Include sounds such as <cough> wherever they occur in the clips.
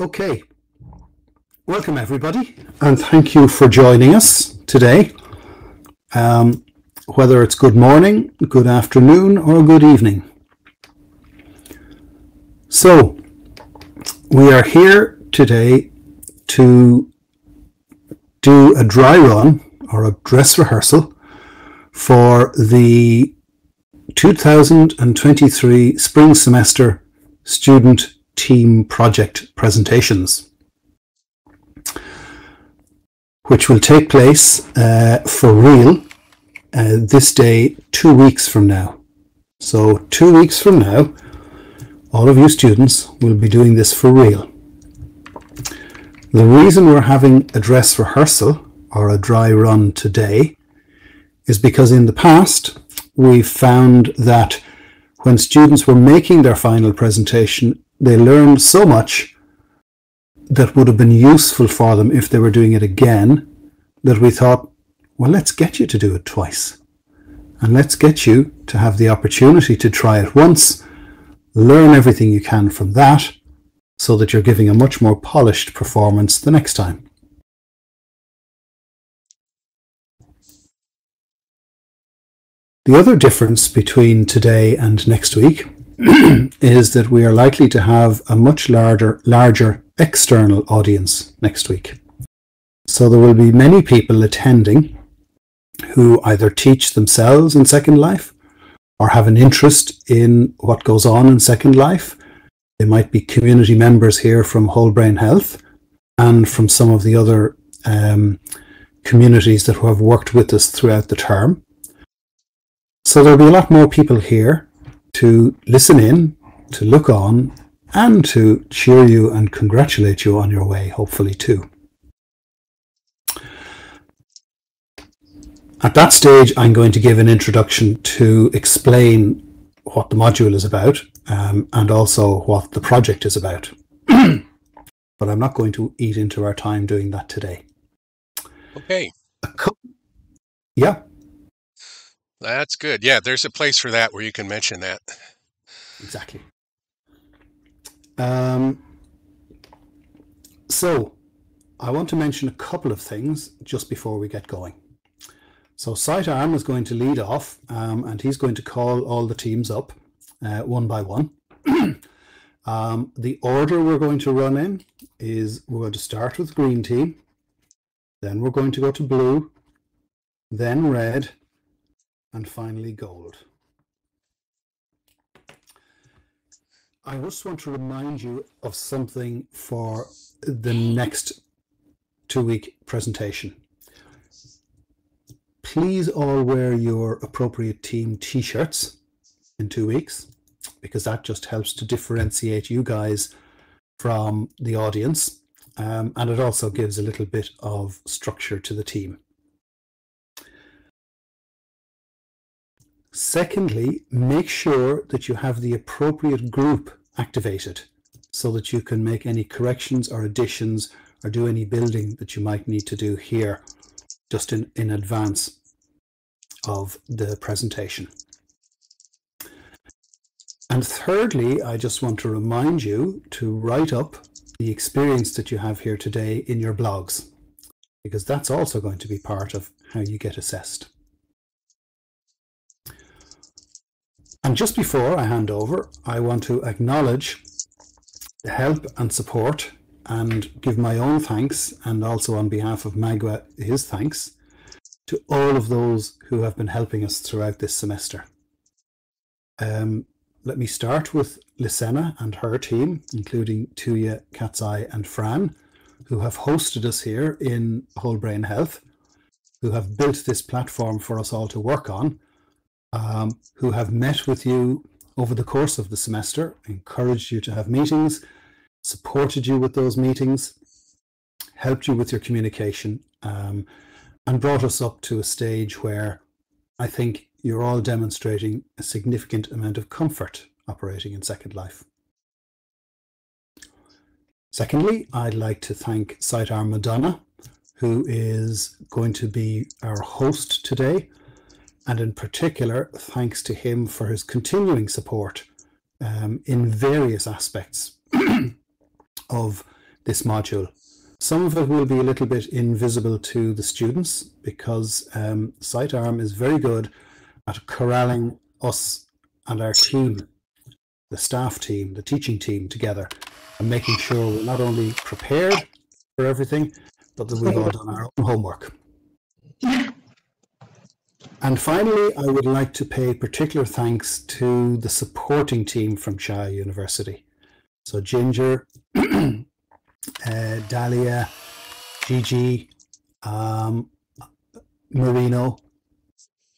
Okay. Welcome, everybody, and thank you for joining us today. Um, whether it's good morning, good afternoon, or good evening. So, we are here today to do a dry run or a dress rehearsal for the 2023 spring semester student team project presentations, which will take place uh, for real uh, this day two weeks from now. So, two weeks from now, all of you students will be doing this for real. The reason we're having a dress rehearsal or a dry run today is because in the past we've found that when students were making their final presentation, they learned so much that would have been useful for them if they were doing it again that we thought, well, let's get you to do it twice. And let's get you to have the opportunity to try it once, learn everything you can from that, so that you're giving a much more polished performance the next time. The other difference between today and next week <clears throat> is that we are likely to have a much larger, larger external audience next week. So there will be many people attending who either teach themselves in Second Life or have an interest in what goes on in Second Life. They might be community members here from Whole Brain Health and from some of the other um, communities that have worked with us throughout the term. So there'll be a lot more people here to listen in, to look on, and to cheer you and congratulate you on your way, hopefully, too. At that stage, I'm going to give an introduction to explain what the module is about um, and also what the project is about. <clears throat> but I'm not going to eat into our time doing that today. Okay. Yeah. That's good. Yeah, there's a place for that where you can mention that. Exactly. Um, so, I want to mention a couple of things just before we get going. So, Sitearm is going to lead off um, and he's going to call all the teams up uh, one by one. <clears throat> um, the order we're going to run in is we're going to start with green team, then we're going to go to blue, then red, and finally gold. I just want to remind you of something for the next two week presentation. Please all wear your appropriate team t-shirts in two weeks because that just helps to differentiate you guys from the audience um, and it also gives a little bit of structure to the team. Secondly, make sure that you have the appropriate group activated so that you can make any corrections or additions or do any building that you might need to do here just in, in advance of the presentation. And thirdly, I just want to remind you to write up the experience that you have here today in your blogs, because that's also going to be part of how you get assessed. And just before I hand over, I want to acknowledge the help and support and give my own thanks and also on behalf of Magua his thanks to all of those who have been helping us throughout this semester. Um, let me start with Lysena and her team, including Tuya, Eye and Fran, who have hosted us here in Whole Brain Health, who have built this platform for us all to work on um, who have met with you over the course of the semester, encouraged you to have meetings, supported you with those meetings, helped you with your communication, um, and brought us up to a stage where I think you're all demonstrating a significant amount of comfort operating in Second Life. Secondly, I'd like to thank Sitearm Madonna, who is going to be our host today and in particular, thanks to him for his continuing support um, in various aspects <clears throat> of this module. Some of it will be a little bit invisible to the students because um, Sitearm is very good at corralling us and our team, the staff team, the teaching team together and making sure we're not only prepared for everything, but that we've all done our own homework. <laughs> And finally, I would like to pay particular thanks to the supporting team from Shire University. So Ginger, <clears throat> uh, Dahlia, Gigi, um, Marino.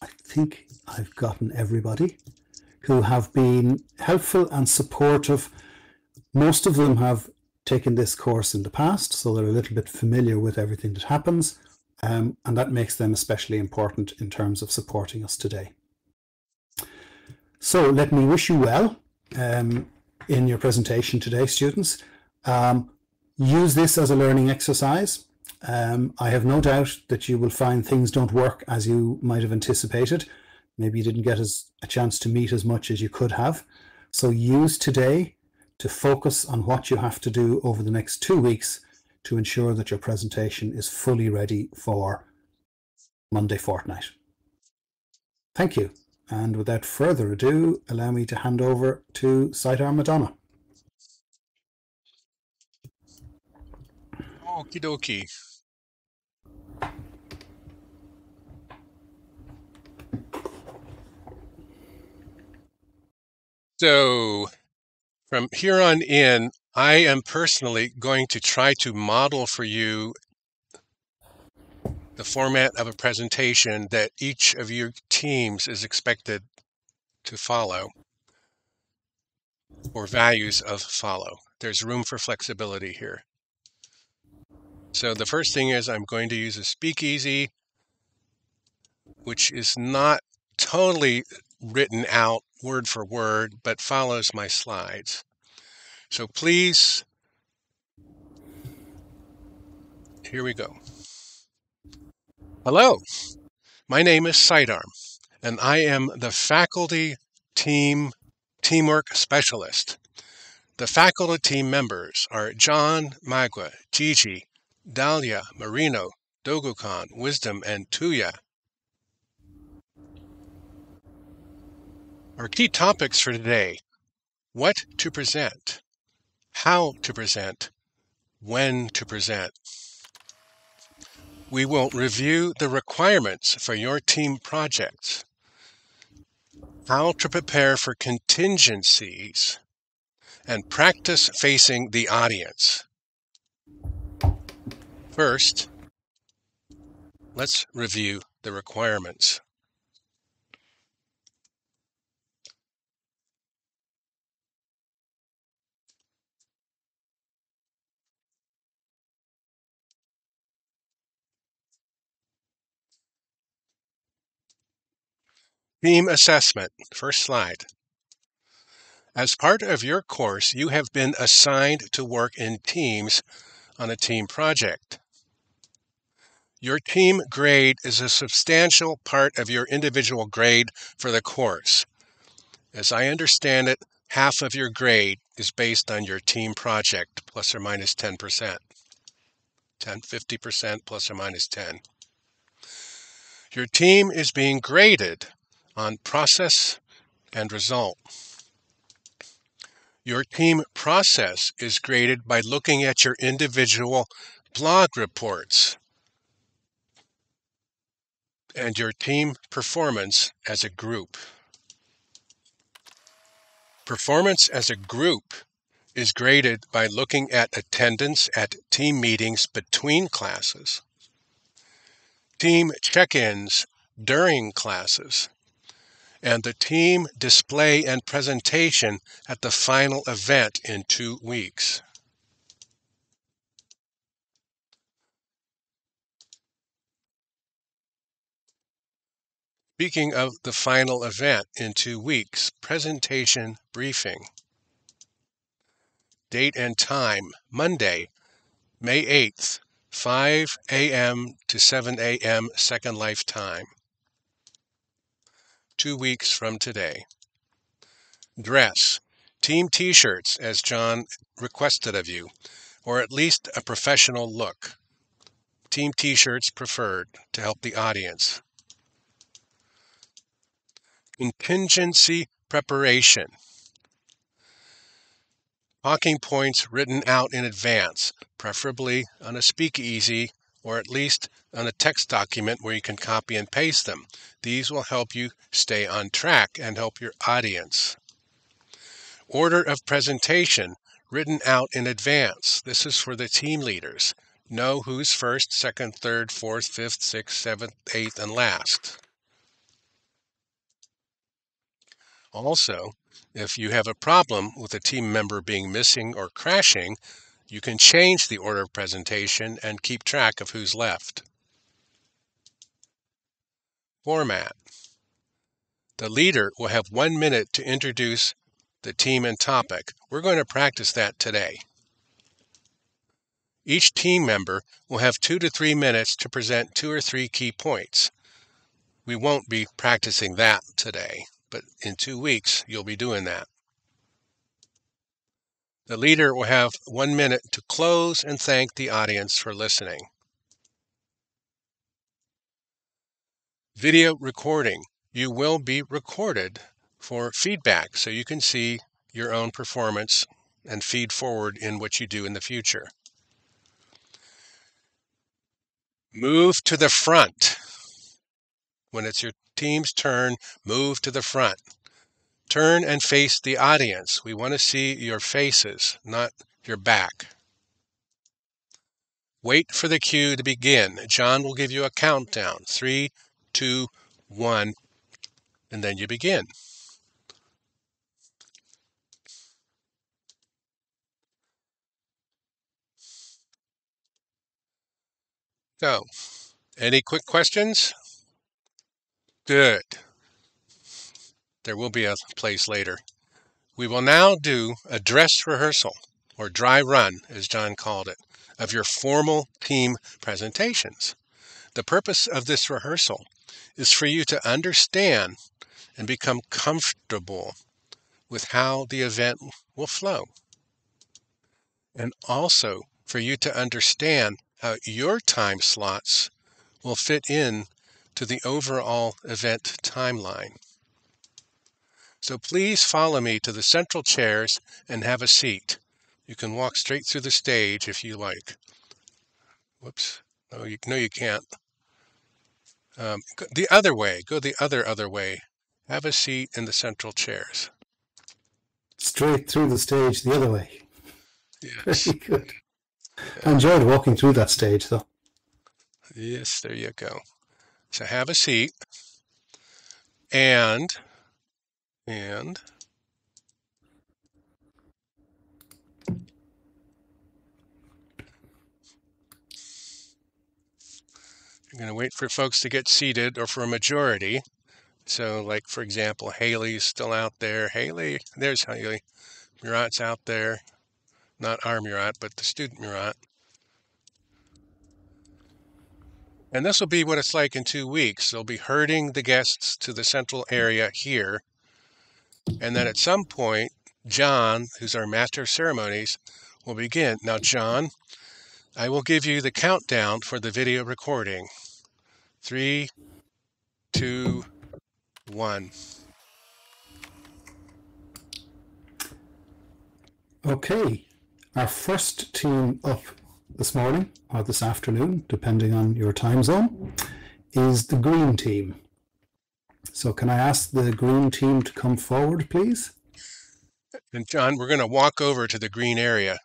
I think I've gotten everybody who have been helpful and supportive. Most of them have taken this course in the past, so they're a little bit familiar with everything that happens. Um, and that makes them especially important in terms of supporting us today. So let me wish you well um, in your presentation today, students. Um, use this as a learning exercise. Um, I have no doubt that you will find things don't work as you might have anticipated. Maybe you didn't get as, a chance to meet as much as you could have. So use today to focus on what you have to do over the next two weeks to ensure that your presentation is fully ready for Monday fortnight. Thank you. And without further ado, allow me to hand over to Sitearm Madonna. Okie dokie. So from here on in, I am personally going to try to model for you the format of a presentation that each of your teams is expected to follow or values of follow. There's room for flexibility here. So the first thing is I'm going to use a speakeasy, which is not totally written out word for word, but follows my slides. So please, here we go. Hello, my name is Sitearm, and I am the faculty team teamwork specialist. The faculty team members are John, Magua, Gigi, Dahlia, Marino, Dogukan, Wisdom, and Tuya. Our key topics for today what to present, how to present, when to present. We will review the requirements for your team projects, how to prepare for contingencies, and practice facing the audience. First, let's review the requirements. Team assessment, first slide. As part of your course, you have been assigned to work in teams on a team project. Your team grade is a substantial part of your individual grade for the course. As I understand it, half of your grade is based on your team project, plus or minus 10%. 10, 50% plus or minus 10. Your team is being graded on process and result. Your team process is graded by looking at your individual blog reports and your team performance as a group. Performance as a group is graded by looking at attendance at team meetings between classes, team check ins during classes, and the team display and presentation at the final event in two weeks. Speaking of the final event in two weeks, presentation briefing. Date and time Monday, May 8th, 5 a.m. to 7 a.m. Second Life time two weeks from today. Dress. Team t shirts, as John requested of you. or at least a professional look. Team t-shirts preferred to help the audience. Contingency preparation. Talking points written out in advance, preferably on a speakeasy or at least on a text document where you can copy and paste them. These will help you stay on track and help your audience. Order of presentation written out in advance. This is for the team leaders. Know who's first, second, third, fourth, fifth, sixth, seventh, eighth, and last. Also, if you have a problem with a team member being missing or crashing, you can change the order of presentation and keep track of who's left. Format. The leader will have one minute to introduce the team and topic. We're going to practice that today. Each team member will have two to three minutes to present two or three key points. We won't be practicing that today, but in two weeks you'll be doing that. The leader will have one minute to close and thank the audience for listening. Video recording. You will be recorded for feedback so you can see your own performance and feed forward in what you do in the future. Move to the front. When it's your team's turn, move to the front. Turn and face the audience. We want to see your faces, not your back. Wait for the cue to begin. John will give you a countdown three, two, one, and then you begin. So, any quick questions? Good. There will be a place later. We will now do a dress rehearsal, or dry run, as John called it, of your formal team presentations. The purpose of this rehearsal is for you to understand and become comfortable with how the event will flow. And also for you to understand how your time slots will fit in to the overall event timeline. So please follow me to the central chairs and have a seat. You can walk straight through the stage if you like. Whoops. No, you, no, you can't. Um, the other way. Go the other, other way. Have a seat in the central chairs. Straight through the stage the other way. Yes. <laughs> Very good. I enjoyed walking through that stage, though. Yes, there you go. So have a seat. And and you're going to wait for folks to get seated or for a majority. So, like, for example, Haley's still out there. Haley, there's Haley. Murat's out there. Not our Murat, but the student Murat. And this will be what it's like in two weeks. They'll be herding the guests to the central area here and then at some point, John, who's our master of ceremonies, will begin. Now, John, I will give you the countdown for the video recording. Three, two, one. Okay, our first team up this morning or this afternoon, depending on your time zone, is the green team. So can I ask the green team to come forward, please? And John, we're going to walk over to the green area.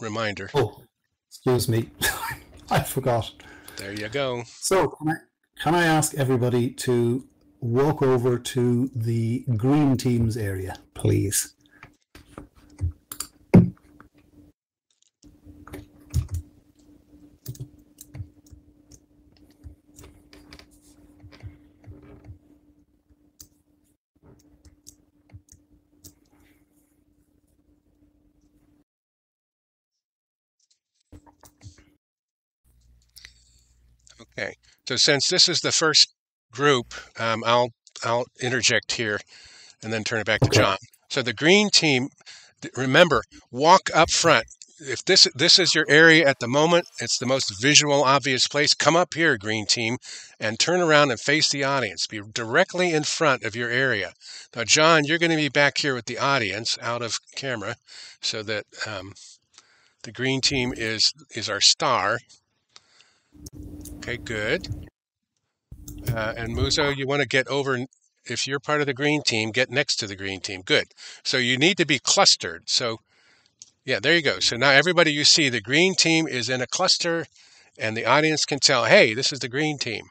Reminder. Oh, excuse me. <laughs> I forgot. There you go. So can I, can I ask everybody to walk over to the green team's area, please? Okay, so since this is the first group, um, I'll I'll interject here and then turn it back to John. So the green team, remember, walk up front. if this this is your area at the moment, it's the most visual, obvious place. Come up here, green team, and turn around and face the audience. Be directly in front of your area. Now, John, you're going to be back here with the audience, out of camera, so that um, the green team is is our star. Okay, good. Uh, and Muzo, you want to get over. If you're part of the green team, get next to the green team. Good. So you need to be clustered. So yeah, there you go. So now everybody you see, the green team is in a cluster, and the audience can tell, hey, this is the green team.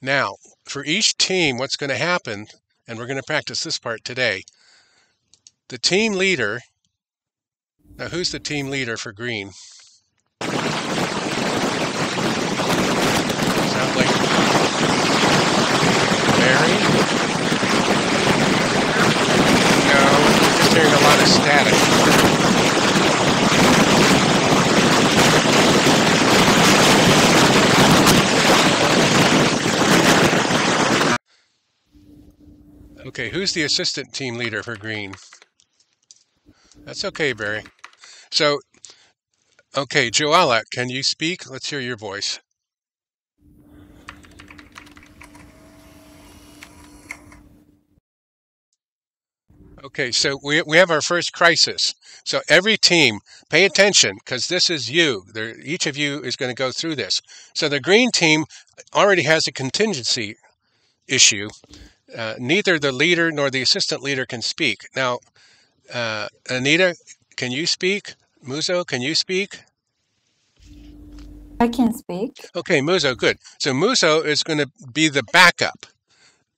Now, for each team, what's going to happen, and we're going to practice this part today, the team leader, now who's the team leader for green? Sounds like Mary? No, just hearing a lot of static. Okay, who's the assistant team leader for green? That's okay, Barry. So, okay, Joella, can you speak? Let's hear your voice. Okay, so we, we have our first crisis. So every team, pay attention because this is you. There, each of you is going to go through this. So the green team already has a contingency issue. Uh, neither the leader nor the assistant leader can speak. Now, uh, Anita, can you speak? Muzo, can you speak? I can speak. Okay, Muzo, good. So Muzo is going to be the backup.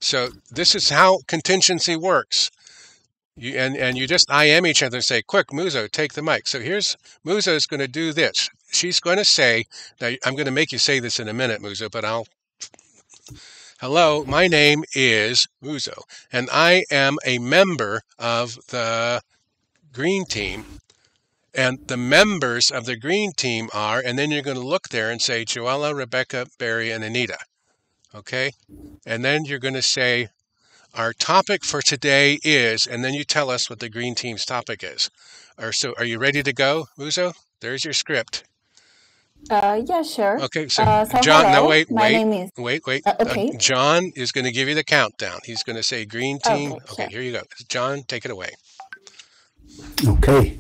So this is how contingency works. You, and, and you just I am each other and say, quick, Muzo, take the mic. So here's Muzo is going to do this. She's going to say, now I'm going to make you say this in a minute, Muzo, but I'll Hello, my name is Muzo, and I am a member of the green team. And the members of the green team are, and then you're going to look there and say Joella, Rebecca, Barry, and Anita. Okay? And then you're going to say, our topic for today is, and then you tell us what the green team's topic is. Or so, are you ready to go, Muzo? There's your script. Uh, yeah, sure. Okay, so, Uh, so John, no, wait, my wait, name is. wait, wait. Uh, Uh, okay. John is going to give you the countdown. He's going to say green team. Okay, Okay, sure. here you go. John, take it away. Okay.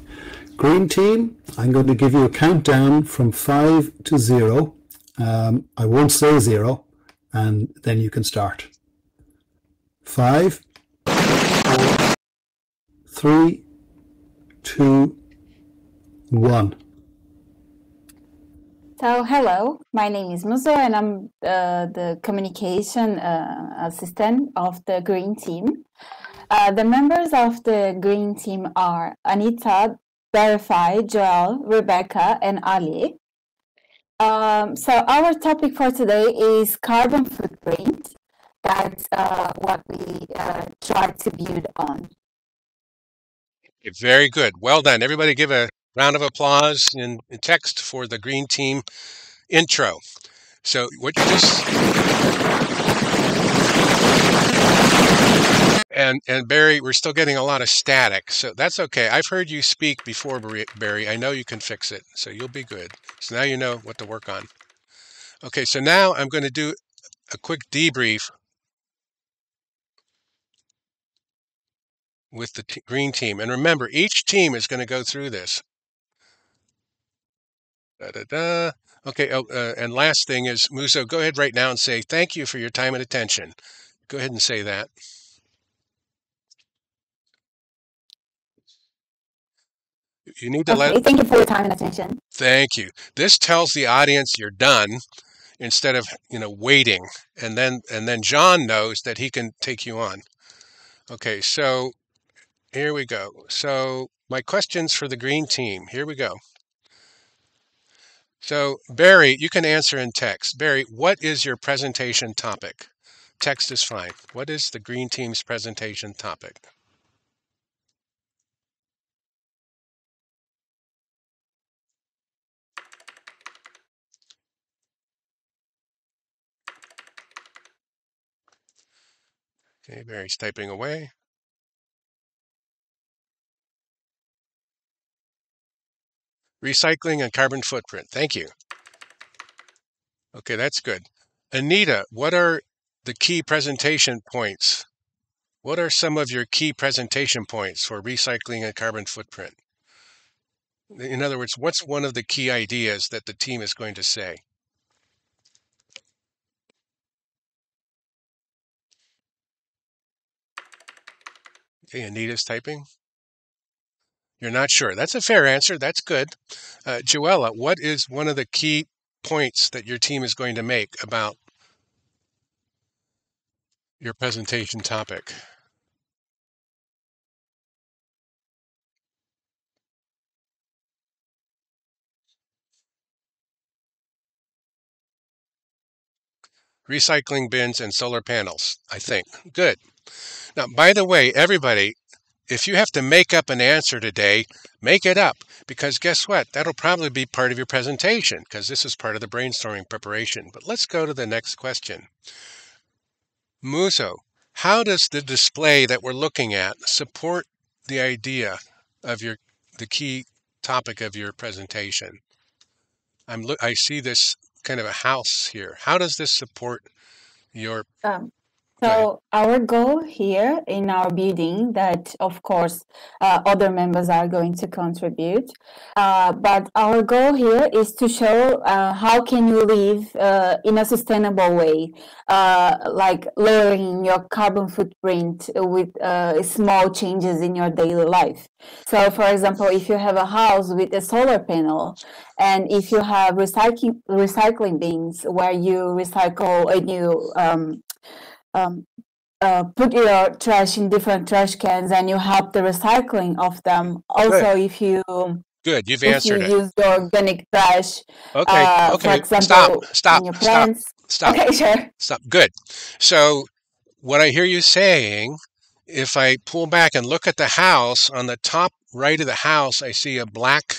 Green team, I'm going to give you a countdown from five to zero. Um, I won't say zero, and then you can start. Five, four, three, two, one. So, hello, my name is Muzo, and I'm uh, the communication uh, assistant of the Green Team. Uh, the members of the Green Team are Anita, Verify, Joel, Rebecca, and Ali. Um, so, our topic for today is carbon footprint. That's uh, what we uh, try to build on. Very good. Well done. Everybody give a round of applause in, in text for the green team intro. So what you just and and Barry, we're still getting a lot of static, so that's okay. I've heard you speak before. Barry. I know you can fix it, so you'll be good. So now you know what to work on. Okay, so now I'm going to do a quick debrief with the t- green team, and remember, each team is going to go through this. Da, da, da. Okay, oh, uh, and last thing is, Muzo, go ahead right now and say thank you for your time and attention. Go ahead and say that. You need to let. Thank you for your time and attention. Thank you. This tells the audience you're done instead of you know waiting, and then and then John knows that he can take you on. Okay, so here we go. So my questions for the green team. Here we go. So Barry, you can answer in text. Barry, what is your presentation topic? Text is fine. What is the green team's presentation topic? Okay, Barry's typing away. Recycling and carbon footprint. Thank you. Okay, that's good. Anita, what are the key presentation points? What are some of your key presentation points for recycling and carbon footprint? In other words, what's one of the key ideas that the team is going to say? Okay, Anita's typing. You're not sure. That's a fair answer. That's good. Uh, Joella, what is one of the key points that your team is going to make about your presentation topic? Recycling bins and solar panels, I think. Good. Now, by the way, everybody, if you have to make up an answer today, make it up because guess what? That'll probably be part of your presentation because this is part of the brainstorming preparation. But let's go to the next question. Muzo, how does the display that we're looking at support the idea of your the key topic of your presentation? I'm I see this kind of a house here. How does this support your um, so our goal here in our building that of course uh, other members are going to contribute uh, but our goal here is to show uh, how can you live uh, in a sustainable way uh, like lowering your carbon footprint with uh, small changes in your daily life. So for example if you have a house with a solar panel and if you have recycling recycling bins where you recycle a new um, um, uh, put your trash in different trash cans and you help the recycling of them. Also, Good. if you Good, you've if you it. use the organic trash, Okay, uh, okay. example, Stop, stop, your stop, plants. stop, Okay, sure. stop. Good. So, what I hear you saying, if I pull back and look at the house, on the top right of the house, I see a black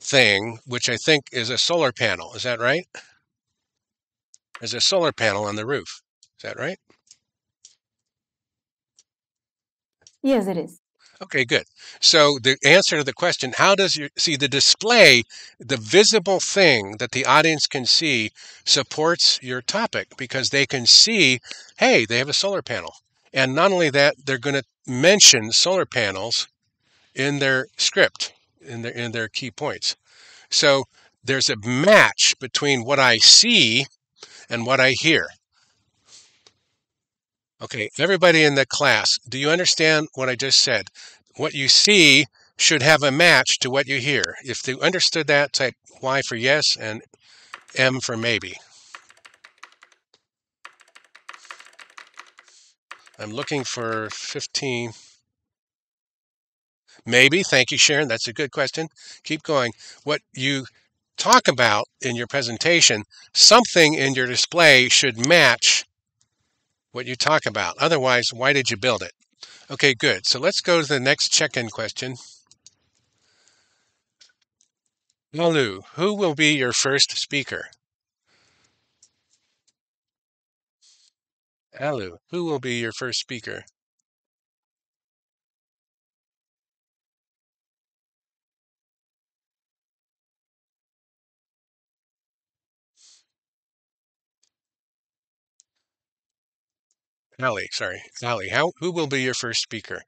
thing, which I think is a solar panel. Is that right? There's a solar panel on the roof. Is that right? Yes, it is. Okay, good. So the answer to the question, how does your see the display, the visible thing that the audience can see supports your topic because they can see, hey, they have a solar panel. And not only that, they're going to mention solar panels in their script, in their in their key points. So there's a match between what I see and what I hear. Okay, everybody in the class, do you understand what I just said? What you see should have a match to what you hear. If you understood that, type Y for yes and M for maybe. I'm looking for 15. Maybe. Thank you, Sharon. That's a good question. Keep going. What you talk about in your presentation, something in your display should match what you talk about. Otherwise, why did you build it? Okay, good. So let's go to the next check-in question. Malu, who will be your first speaker? Alu, who will be your first speaker? Ali, sorry. Ali, how, who will be your first speaker?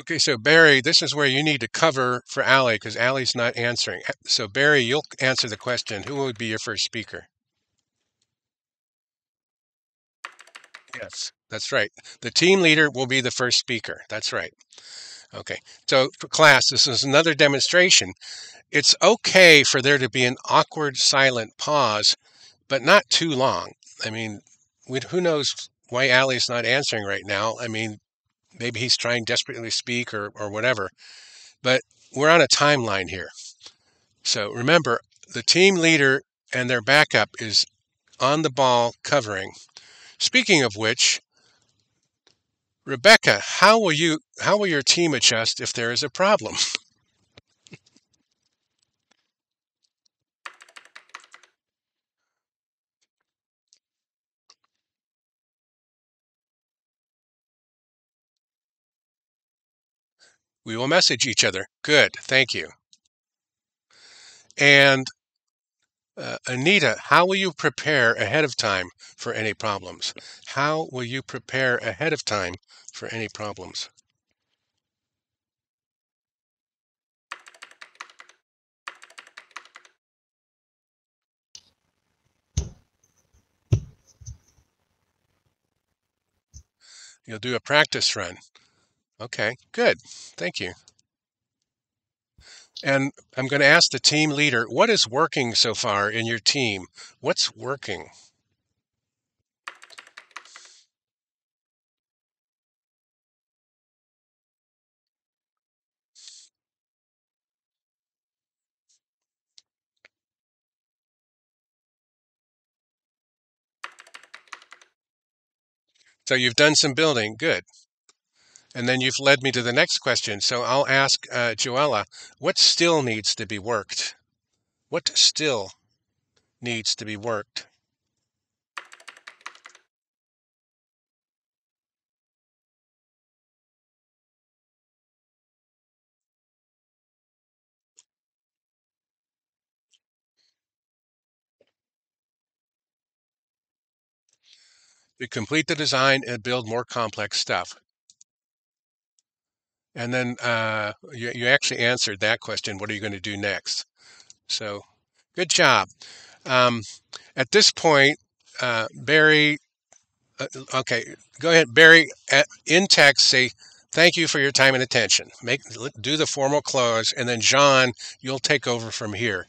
Okay, so Barry, this is where you need to cover for Ali because Ali's not answering. So Barry, you'll answer the question. Who would be your first speaker? Yes, that's right. The team leader will be the first speaker. That's right. Okay, so for class, this is another demonstration. It's okay for there to be an awkward, silent pause, but not too long. I mean, who knows why Ali's not answering right now? I mean, maybe he's trying desperately to speak or, or whatever. But we're on a timeline here. So remember, the team leader and their backup is on the ball covering. Speaking of which, Rebecca, how will you how will your team adjust if there is a problem? <laughs> We will message each other. Good, thank you. And uh, Anita, how will you prepare ahead of time for any problems? How will you prepare ahead of time for any problems? You'll do a practice run. Okay, good. Thank you. And I'm going to ask the team leader, what is working so far in your team? What's working? So you've done some building. Good. And then you've led me to the next question. So I'll ask uh, Joella, what still needs to be worked? What still needs to be worked? To complete the design and build more complex stuff. And then uh, you, you actually answered that question. What are you going to do next? So good job. Um, at this point, uh, Barry, uh, okay, go ahead. Barry, at, in text, say, thank you for your time and attention. Make Do the formal close. And then John, you'll take over from here.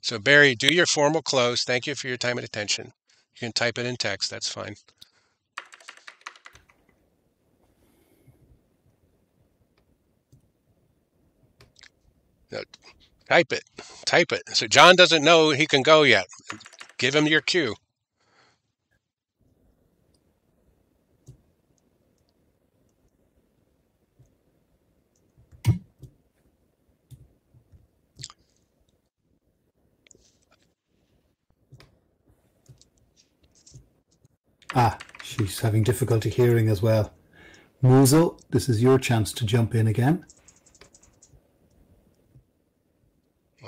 So Barry, do your formal close. Thank you for your time and attention. You can type it in text. That's fine. Type it. Type it. So John doesn't know he can go yet. Give him your cue. Ah, she's having difficulty hearing as well. Muzo, this is your chance to jump in again.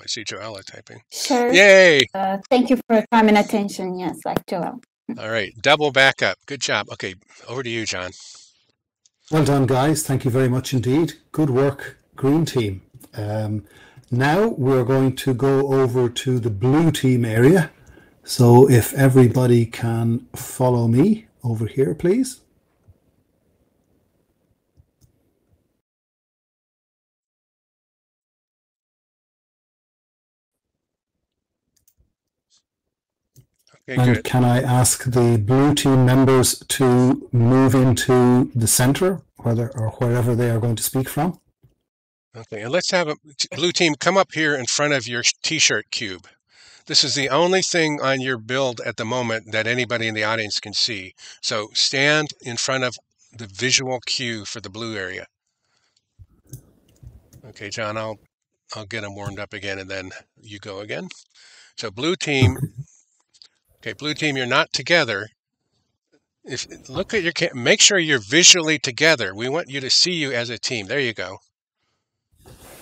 I see Joella typing. Sure. Yay! Uh, thank you for your time and attention. Yes, like Joel. All right, double backup. Good job. Okay, over to you, John. Well done, guys. Thank you very much indeed. Good work, Green Team. Um, now we're going to go over to the Blue Team area. So if everybody can follow me over here, please. Okay, And good. can I ask the blue team members to move into the center, whether or wherever they are going to speak from? Okay, and let's have a blue team come up here in front of your t-shirt cube. This is the only thing on your build at the moment that anybody in the audience can see. So stand in front of the visual cue for the blue area. Okay, John, I'll I'll get them warmed up again and then you go again. So blue team, okay, blue team, you're not together. If look at your make sure you're visually together. We want you to see you as a team. There you go.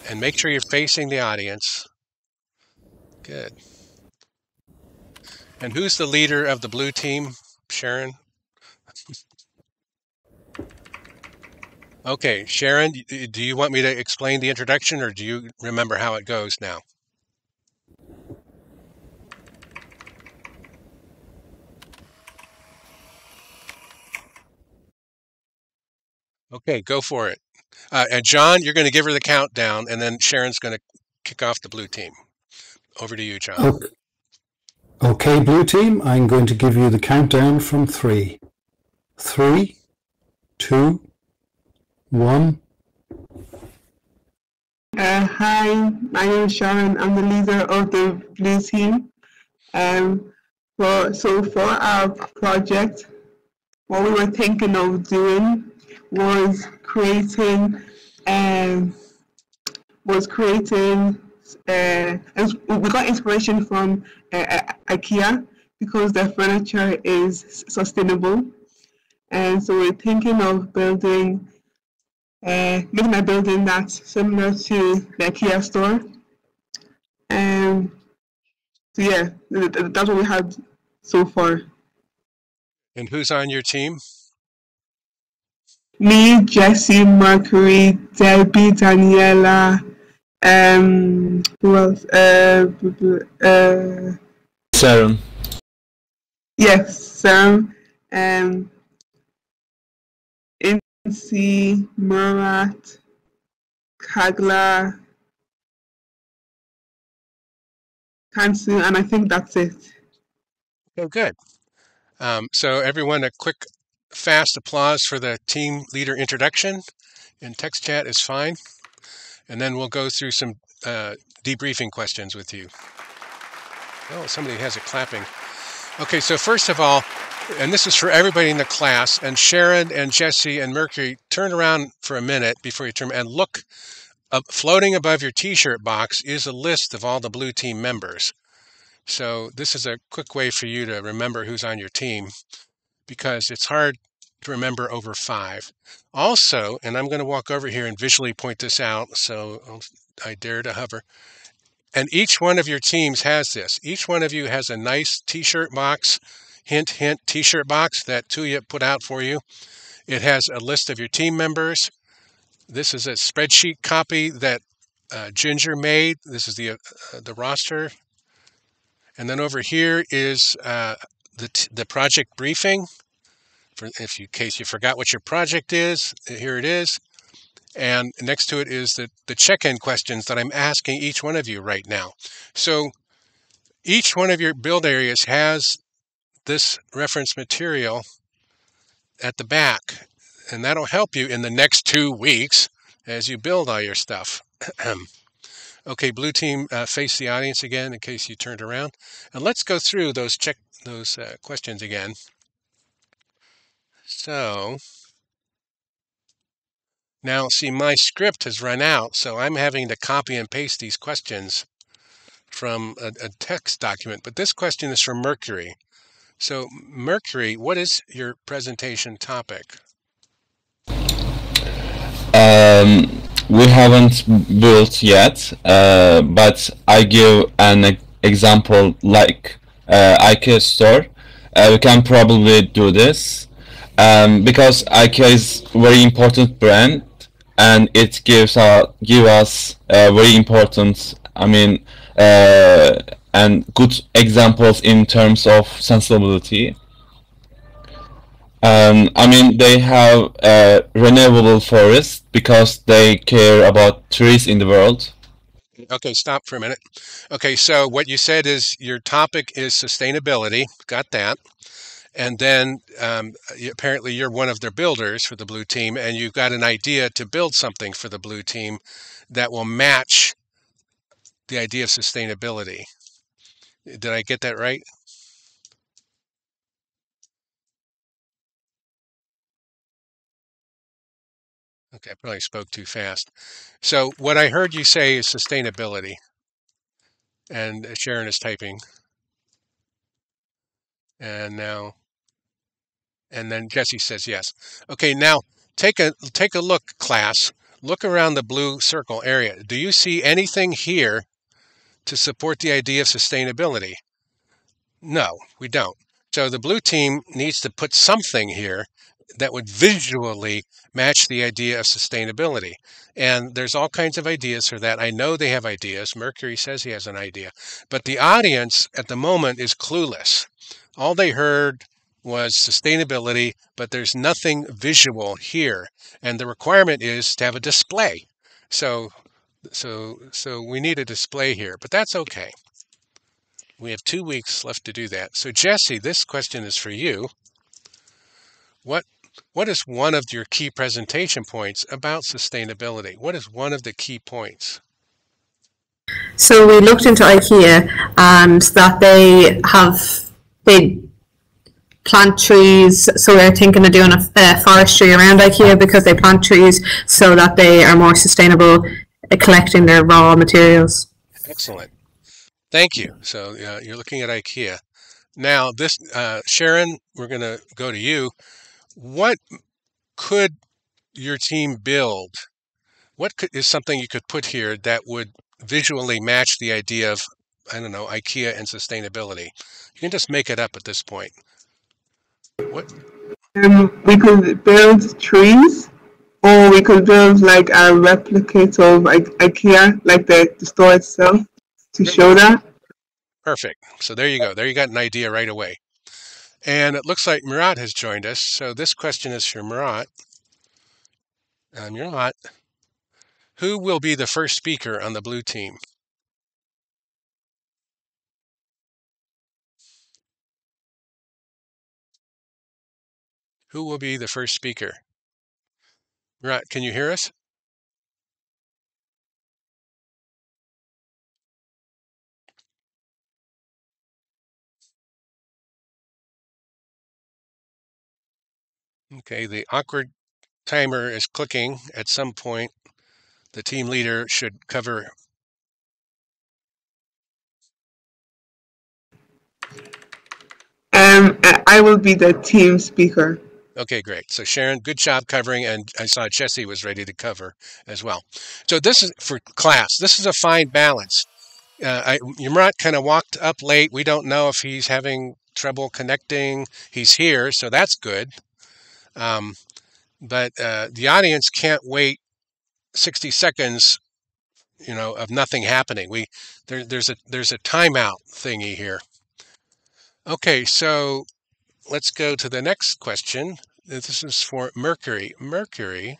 And make sure you're facing the audience. Good. And who's the leader of the blue team? Sharon? Okay, Sharon, do you want me to explain the introduction or do you remember how it goes now? Okay, go for it. Uh, and John, you're going to give her the countdown, and then Sharon's going to kick off the blue team. Over to you, John. Okay. okay, blue team, I'm going to give you the countdown from three. Three, two, one. Uh, hi, my name is Sharon. I'm the leader of the Blue Team. Um, for, so for our project, what we were thinking of doing was creating um, was creating uh, we got inspiration from uh, IKEA because their furniture is sustainable. And so we're thinking of building, uh, making a building that's similar to the IKEA store. And so yeah, that's what we had so far. And who's on your team? Me, Jesse, Mercury, Debbie, Daniela, um, who else? Uh, uh, Sharon. Yes, Sam. Um, Incy, Murat, Kagla, Kansu, and I think that's it. Okay, good. Um, so everyone, a quick, fast applause for the team leader introduction in text chat is fine. And then we'll go through some uh, debriefing questions with you. Oh, somebody has it clapping. Okay, so first of all, and this is for everybody in the class, and Sharon and Jesse and Mercury, turn around for a minute before you turn and look. Up, floating above your t-shirt box is a list of all the blue team members. So this is a quick way for you to remember who's on your team because it's hard to remember over five. Also, and I'm going to walk over here and visually point this out, so I dare to hover. And each one of your teams has this. Each one of you has a nice t-shirt box, hint, hint, t-shirt box that Tuya put out for you. It has a list of your team members. This is a spreadsheet copy that uh, Ginger made. This is the uh, the roster. And then over here is uh, the, the project briefing for if you in case you forgot what your project is, here it is. And next to it is the, the check-in questions that I'm asking each one of you right now. So each one of your build areas has this reference material at the back. And that'll help you in the next two weeks as you build all your stuff. <clears throat> okay, blue team, uh, face the audience again in case you turned around. And let's go through those check those uh, questions again. So now see my script has run out, so I'm having to copy and paste these questions from a, a text document. But this question is from Mercury. So Mercury, what is your presentation topic? Um, we haven't built yet, uh, but I give an example like IKEA store. Uh, we can probably do this um, because IKEA is very important brand and it gives uh, give us uh, very important I mean uh, and good examples in terms of sustainability. Um, I mean, they have a renewable forest because they care about trees in the world. Okay, stop for a minute. Okay, so what you said is your topic is sustainability. Got that and then um, apparently you're one of their builders for the blue team and you've got an idea to build something for the blue team that will match the idea of sustainability did i get that right okay i probably spoke too fast so what i heard you say is sustainability and uh, sharon is typing and now and then Jesse says yes. Okay, now take a take a look, class. Look around the blue circle area. Do you see anything here to support the idea of sustainability? No, we don't. So the blue team needs to put something here that would visually match the idea of sustainability. And there's all kinds of ideas for that. I know they have ideas. Mercury says he has an idea. But the audience at the moment is clueless. All they heard was sustainability, but there's nothing visual here. And the requirement is to have a display. So, so, so we need a display here, but that's okay. We have two weeks left to do that. So Jesse, this question is for you. What what is one of your key presentation points about sustainability? What is one of the key points? So we looked into IKEA and that they have they plant trees. So we're thinking of doing a, a forestry around IKEA because they plant trees so that they are more sustainable at collecting their raw materials. Excellent. Thank you. So uh, you're looking at IKEA. Now, this uh, Sharon, we're going to go to you. What could your team build? What could, is something you could put here that would visually match the idea of, I don't know, IKEA and sustainability? You can just make it up at this point. What? Um, we could build trees, or we could build like a replicate of I- IKEA, like the, the store itself, to show that. Perfect. So there you go. There you got an idea right away. And it looks like Murat has joined us. So this question is for Murat. Uh, Murat, who will be the first speaker on the blue team? Who will be the first speaker? Murat, can you hear us? Okay, the awkward timer is clicking. At some point, the team leader should cover. Um, I will be the team speaker. Okay, great. So Sharon, good job covering, and I saw Jesse was ready to cover as well. So this is for class. This is a fine balance. Uh, I, Yumrat kind of walked up late. We don't know if he's having trouble connecting. He's here, so that's good. Um, but uh, the audience can't wait 60 seconds, you know, of nothing happening. We there, there's a there's a timeout thingy here. Okay, so let's go to the next question. This is for Mercury. Mercury,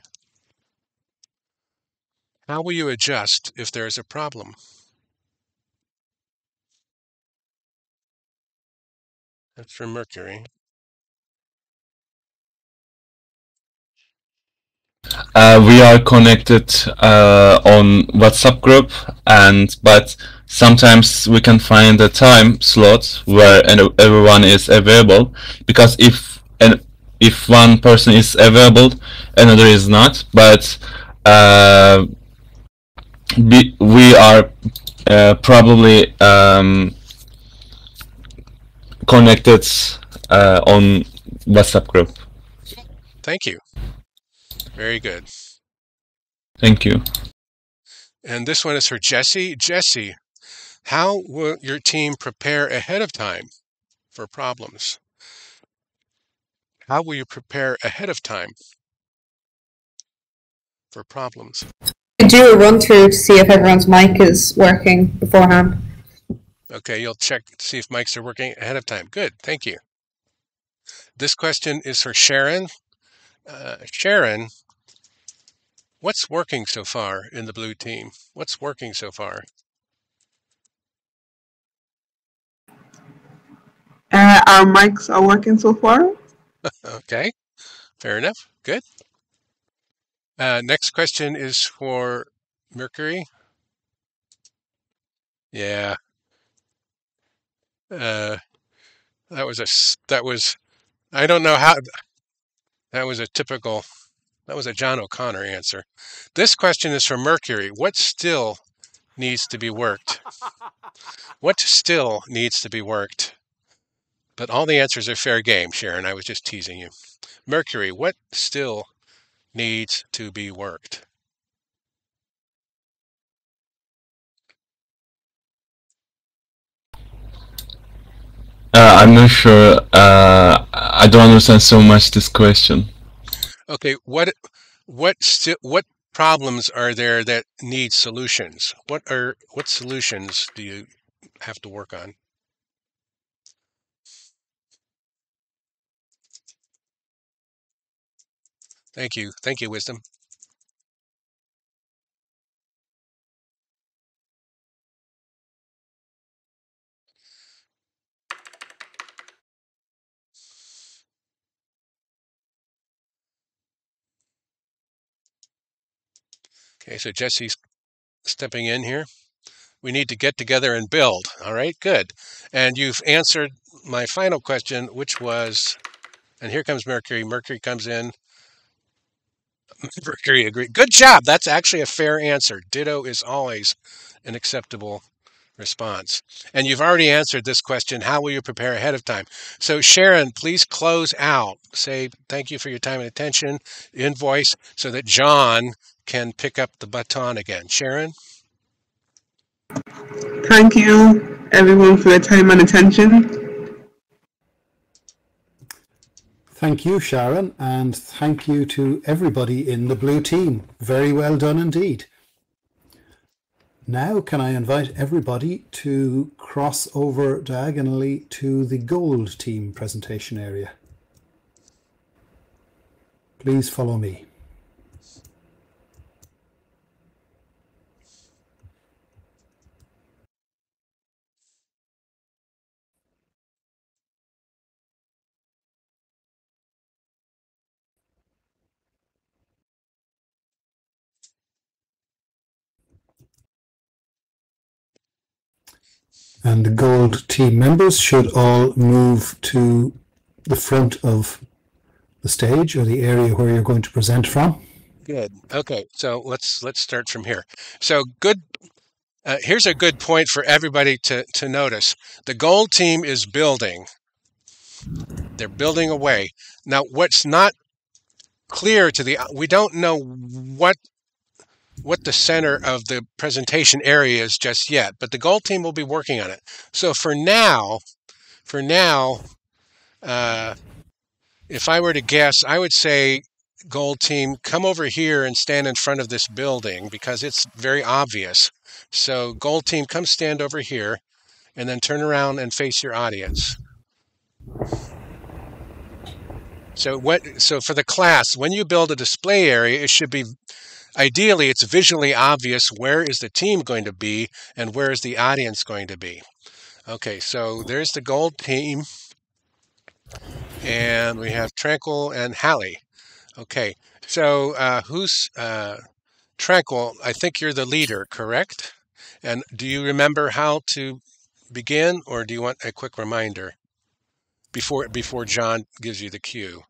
how will you adjust if there is a problem? That's for Mercury. Uh, we are connected uh, on WhatsApp group, and but sometimes we can find a time slot where everyone is available. Because if and if one person is available, another is not. But uh, we, are uh, probably um, connected uh, on WhatsApp group. Thank you. Very good. Thank you. And this one is for Jesse. Jesse, how will your team prepare ahead of time for problems? How will you prepare ahead of time for problems? We do a run through to see if everyone's mic is working beforehand. Okay, you'll check to see if mics are working ahead of time. Good, thank you. This question is for Sharon. Uh, Sharon, what's working so far in the blue team? What's working so far? Uh, our mics are working so far. <laughs> Okay, fair enough. Good. Uh, next question is for Mercury. Yeah. Uh, that was a that was I don't know how that was a typical that was a John O'Connor answer. This question is for Mercury. What still needs to be worked? What still needs to be worked? But all the answers are fair game, Sharon. I was just teasing you. Mercury, what still needs to be worked? Uh, I'm not sure. Uh, I don't understand so much this question. Okay, what what sti- what problems are there that need solutions? What are what solutions do you have to work on? Thank you. Thank you, Wisdom. Okay, so Jesse's stepping in here. we need to get together and build. All right, good. And you've answered my final question, which was, and here comes Mercury. Mercury comes in. <laughs> Mercury agreed. Good job. That's actually a fair answer. Ditto is always an acceptable response. And you've already answered this question how will you prepare ahead of time? So, Sharon, please close out. Say thank you for your time and attention, invoice, so that John can pick up the baton again. Sharon? Thank you, everyone, for their time and attention. Thank you, Sharon, and thank you to everybody in the blue team. Very well done indeed. Now, can I invite everybody to cross over diagonally to the gold team presentation area? Please follow me. And the gold team members should all move to the front of the stage or the area where you're going to present from. Good. Okay, so let's let's start from here. So good. Uh, here's a good point for everybody to to notice. The gold team is building. They're building away. Now, what's not clear to the we don't know what what the center of the presentation area is just yet, but the gold team will be working on it. So for now, for now, uh, if I were to guess, I would say gold team, come over here and stand in front of this building because it's very obvious. So gold team, come stand over here and then turn around and face your audience. So what so for the class, when you build a display area, it should be ideally it's visually obvious where is the team going to be and where is the audience going to be. Okay, so there's the gold team. And we have Tranquil and Hallie. Okay, so uh, who's uh, Tranquil? I think you're the leader, correct? And do you remember how to begin, or do you want a quick reminder before before John gives you the cue?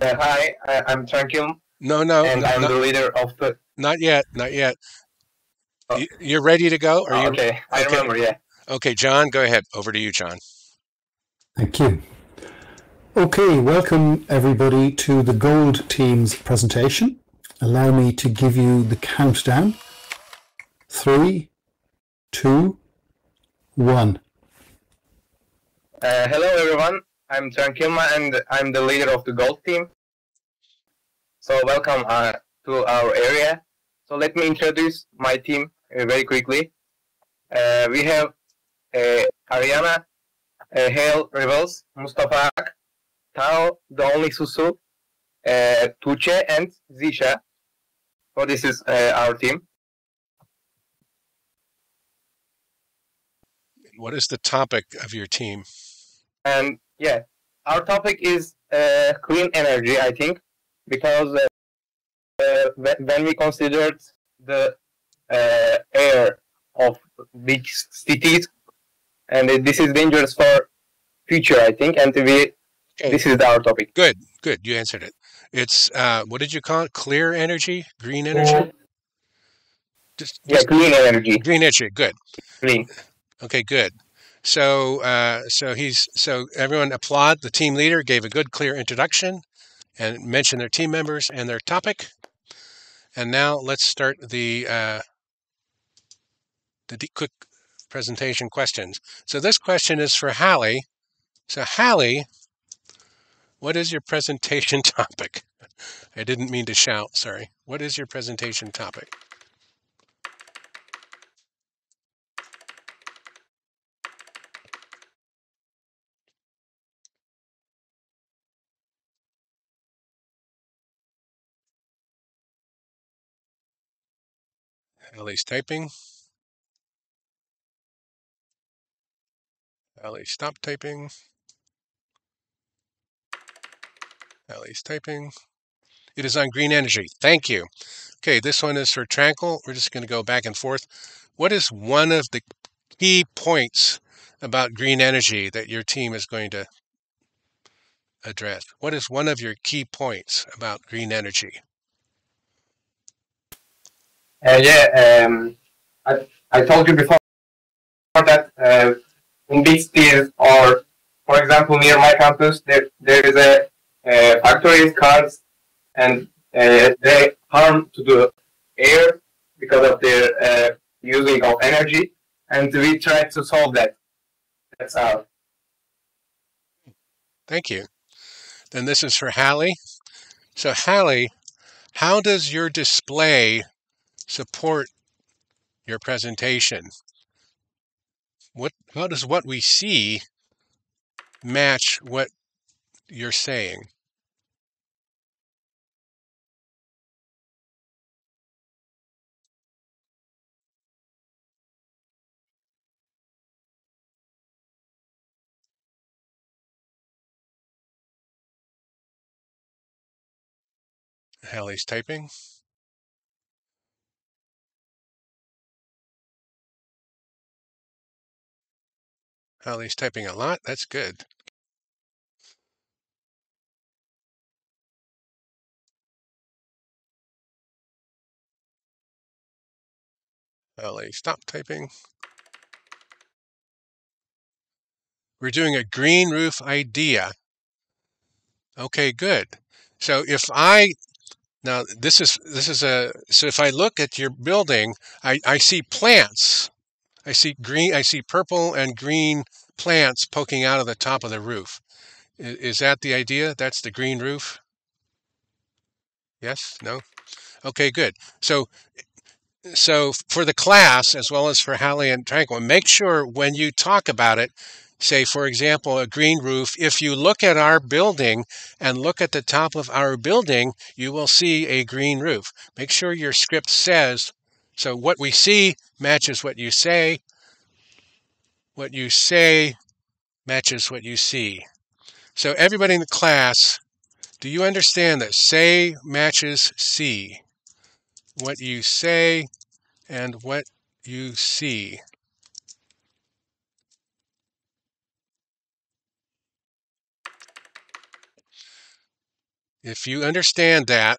Uh, hi, I, I'm Tranquil, No, no, and no, I'm no, the leader of the. not yet, not yet. Oh. You, you're ready to go? Are Oh, you okay, I okay. remember. Yeah. okay? John, go ahead. Over to you, John. Thank you. Okay, welcome everybody to the gold team's presentation. Allow me to give you the countdown. Three, two, one. Uh, hello, everyone. I'm Tranquilma, and I'm the leader of the gold team. So welcome uh, to our area. So let me introduce my team uh, very quickly. Uh, we have uh, Ariana, uh, Hale Rebels, Mustafa, Tao, the only Suzu, uh, Tuche, and Zisha. So this is uh, our team. What is the topic of your team? And yeah, our topic is uh, clean energy, I think, because uh, uh, when when we considered the uh, air of big cities, and this is dangerous for future, I think, and we Okay. this is our topic. Good, good. You answered it. It's uh, what did you call it? Clear energy, green energy. Just, Yeah, just clean energy, green energy. Good. clean. Okay, good. So, uh, so he's so everyone applaud the team leader gave a good, clear introduction, and mention their team members and their topic. And now let's start the uh, the quick presentation questions. So this question is for Hallie. So Hallie, what is your presentation <laughs> topic? I didn't mean to shout. Sorry. What is your presentation topic? Hallie's typing. Hallie, stop typing. Hallie's typing. It is on green energy. Thank you. Okay, this one is for Tranquil. We're just going to go back and forth. What is one of the key points about green energy that your team is going to address? What is one of your key points about green energy? Uh, yeah, um, I, I told you before that uh, in big cities or, for example, near my campus, there, there is a, a factory cars and uh, they harm to the air because of their uh, using of energy, and we try to solve that. That's all. Thank you. Then this is for Hallie. So Hallie, how does your display support your presentation? What how does what we see match what you're saying? Hallie's typing. Hallie's typing a lot. That's good. Hallie, stop typing. We're doing a green roof idea. Okay, good. So if I now this is this is a so if I look at your building, I, I see plants. I see green I see purple and green plants poking out of the top of the roof. Is, that the idea? That's the green roof? Yes? No? Okay, good. So so for the class as well as for Hallie and Tranquil, make sure when you talk about it, say, for example, a green roof, if you look at our building and look at the top of our building, you will see a green roof. Make sure your script says, so what we see matches what you say. What you say matches what you see. So everybody in the class, do you understand that say matches see? What you say and what you see. If you understand that,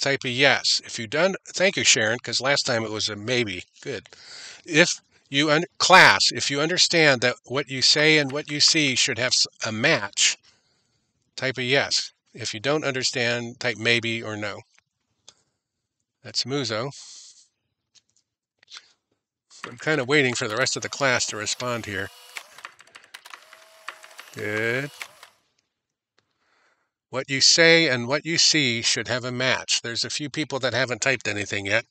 type a yes. If you done, thank you, Sharon, because last time it was a maybe. Good. If you un, class, if you understand that what you say and what you see should have a match, type a yes. If you don't understand, type maybe or no. That's Muzo. I'm kind of waiting for the rest of the class to respond here. Good. What you say and what you see should have a match. There's a few people that haven't typed anything yet.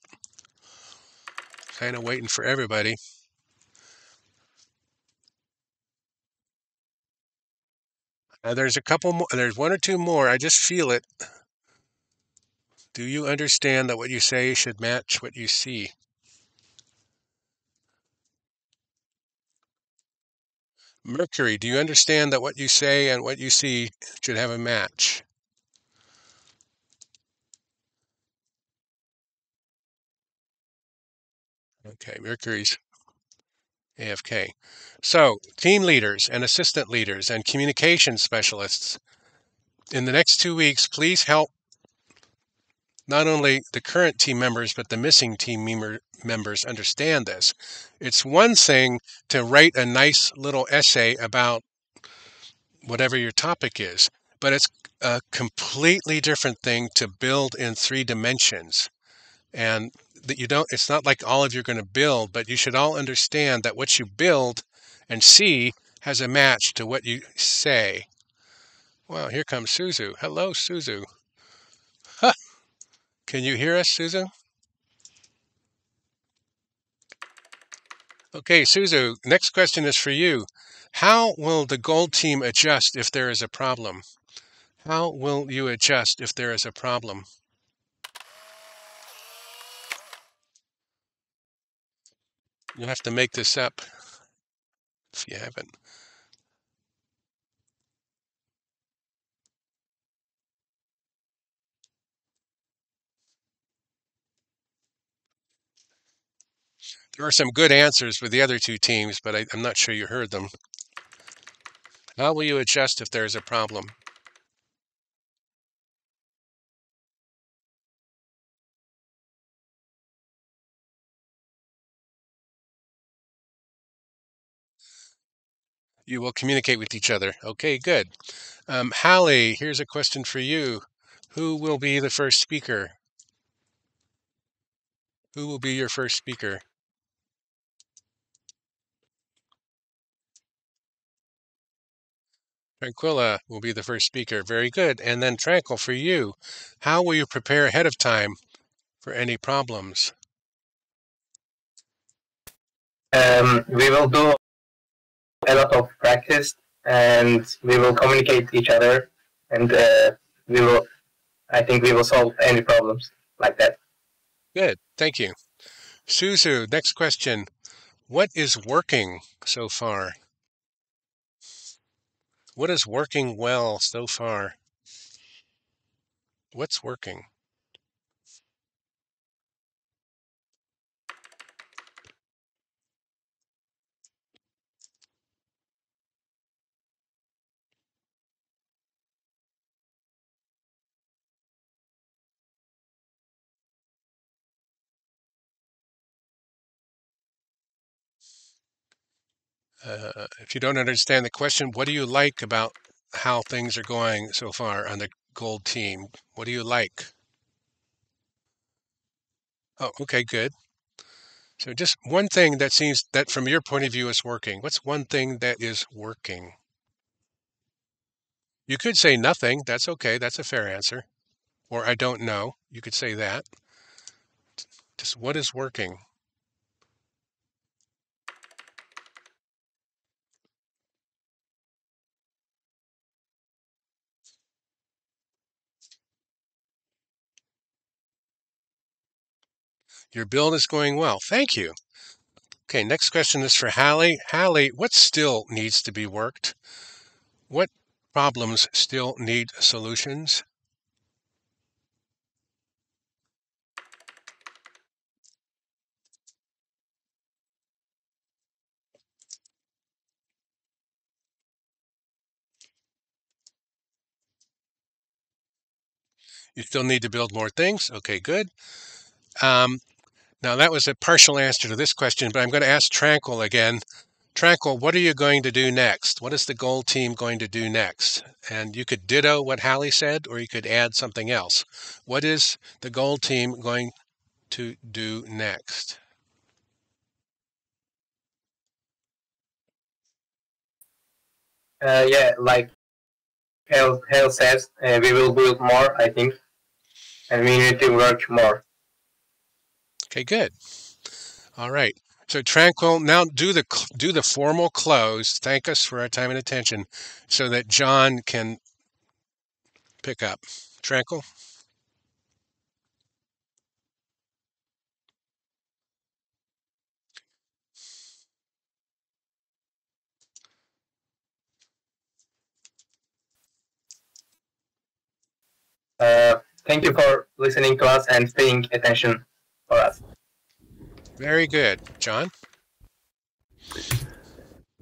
Kind of waiting for everybody. Uh, there's a couple more, there's one or two more. I just feel it. Do you understand that what you say should match what you see? Mercury, do you understand that what you say and what you see should have a match? Okay, Mercury's AFK. So, team leaders and assistant leaders and communication specialists, in the next two weeks, please help not only the current team members, but the missing team member, members understand this. It's one thing to write a nice little essay about whatever your topic is, but it's a completely different thing to build in three dimensions. And that you don't, it's not like all of you are going to build, but you should all understand that what you build and see has a match to what you say. Well, here comes Suzu. Hello, Suzu. Can you hear us, Suzu? Okay, Suzu, next question is for you. How will the gold team adjust if there is a problem? How will you adjust if there is a problem? You'll have to make this up if you haven't. There are some good answers with the other two teams, but I, I'm not sure you heard them. How will you adjust if there's a problem? You will communicate with each other. Okay, good. Um, Hallie, here's a question for you. Who will be the first speaker? Who will be your first speaker? Tranquilla will be the first speaker. Very good. And then Tranquil, for you, how will you prepare ahead of time for any problems? Um, we will do a lot of practice and we will communicate each other and uh, we will i think we will solve any problems like that Good. Thank you. Suzu, next question. What is working so far? What is working well so far? What's working? Uh, if you don't understand the question, what do you like about how things are going so far on the gold team? What do you like? Oh, okay, good. So just one thing that seems that from your point of view is working. What's one thing that is working? You could say nothing. That's okay. That's a fair answer. Or I don't know. You could say that. Just what is working? Your build is going well. Thank you. Okay, next question is for Hallie. Hallie, what still needs to be worked? What problems still need solutions? You still need to build more things? Okay, good. Um, now, that was a partial answer to this question, but I'm going to ask Tranquil again. Tranquil, what are you going to do next? What is the gold team going to do next? And you could ditto what Hallie said, or you could add something else. What is the gold team going to do next? uh, yeah like hale, hale says uh, we will build more i think and we need to work more Okay, good. All right. So Tranquil, now do the do the formal close. Thank us for our time and attention, so that John can pick up. Tranquil. uh, thank you for listening to us and paying attention Very good, John.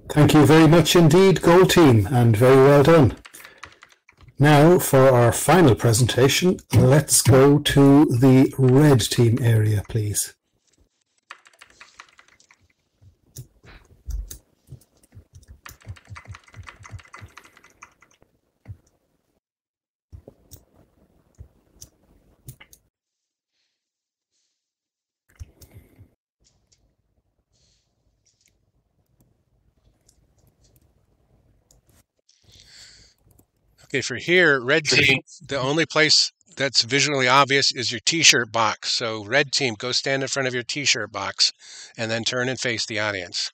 Thank you very much indeed, Gold Team, and very well done. Now, for our final presentation, let's go to the Red Team area, please. Okay, for here, red team, the only place that's visually obvious is your t-shirt box. So red team, go stand in front of your t-shirt box and then turn and face the audience.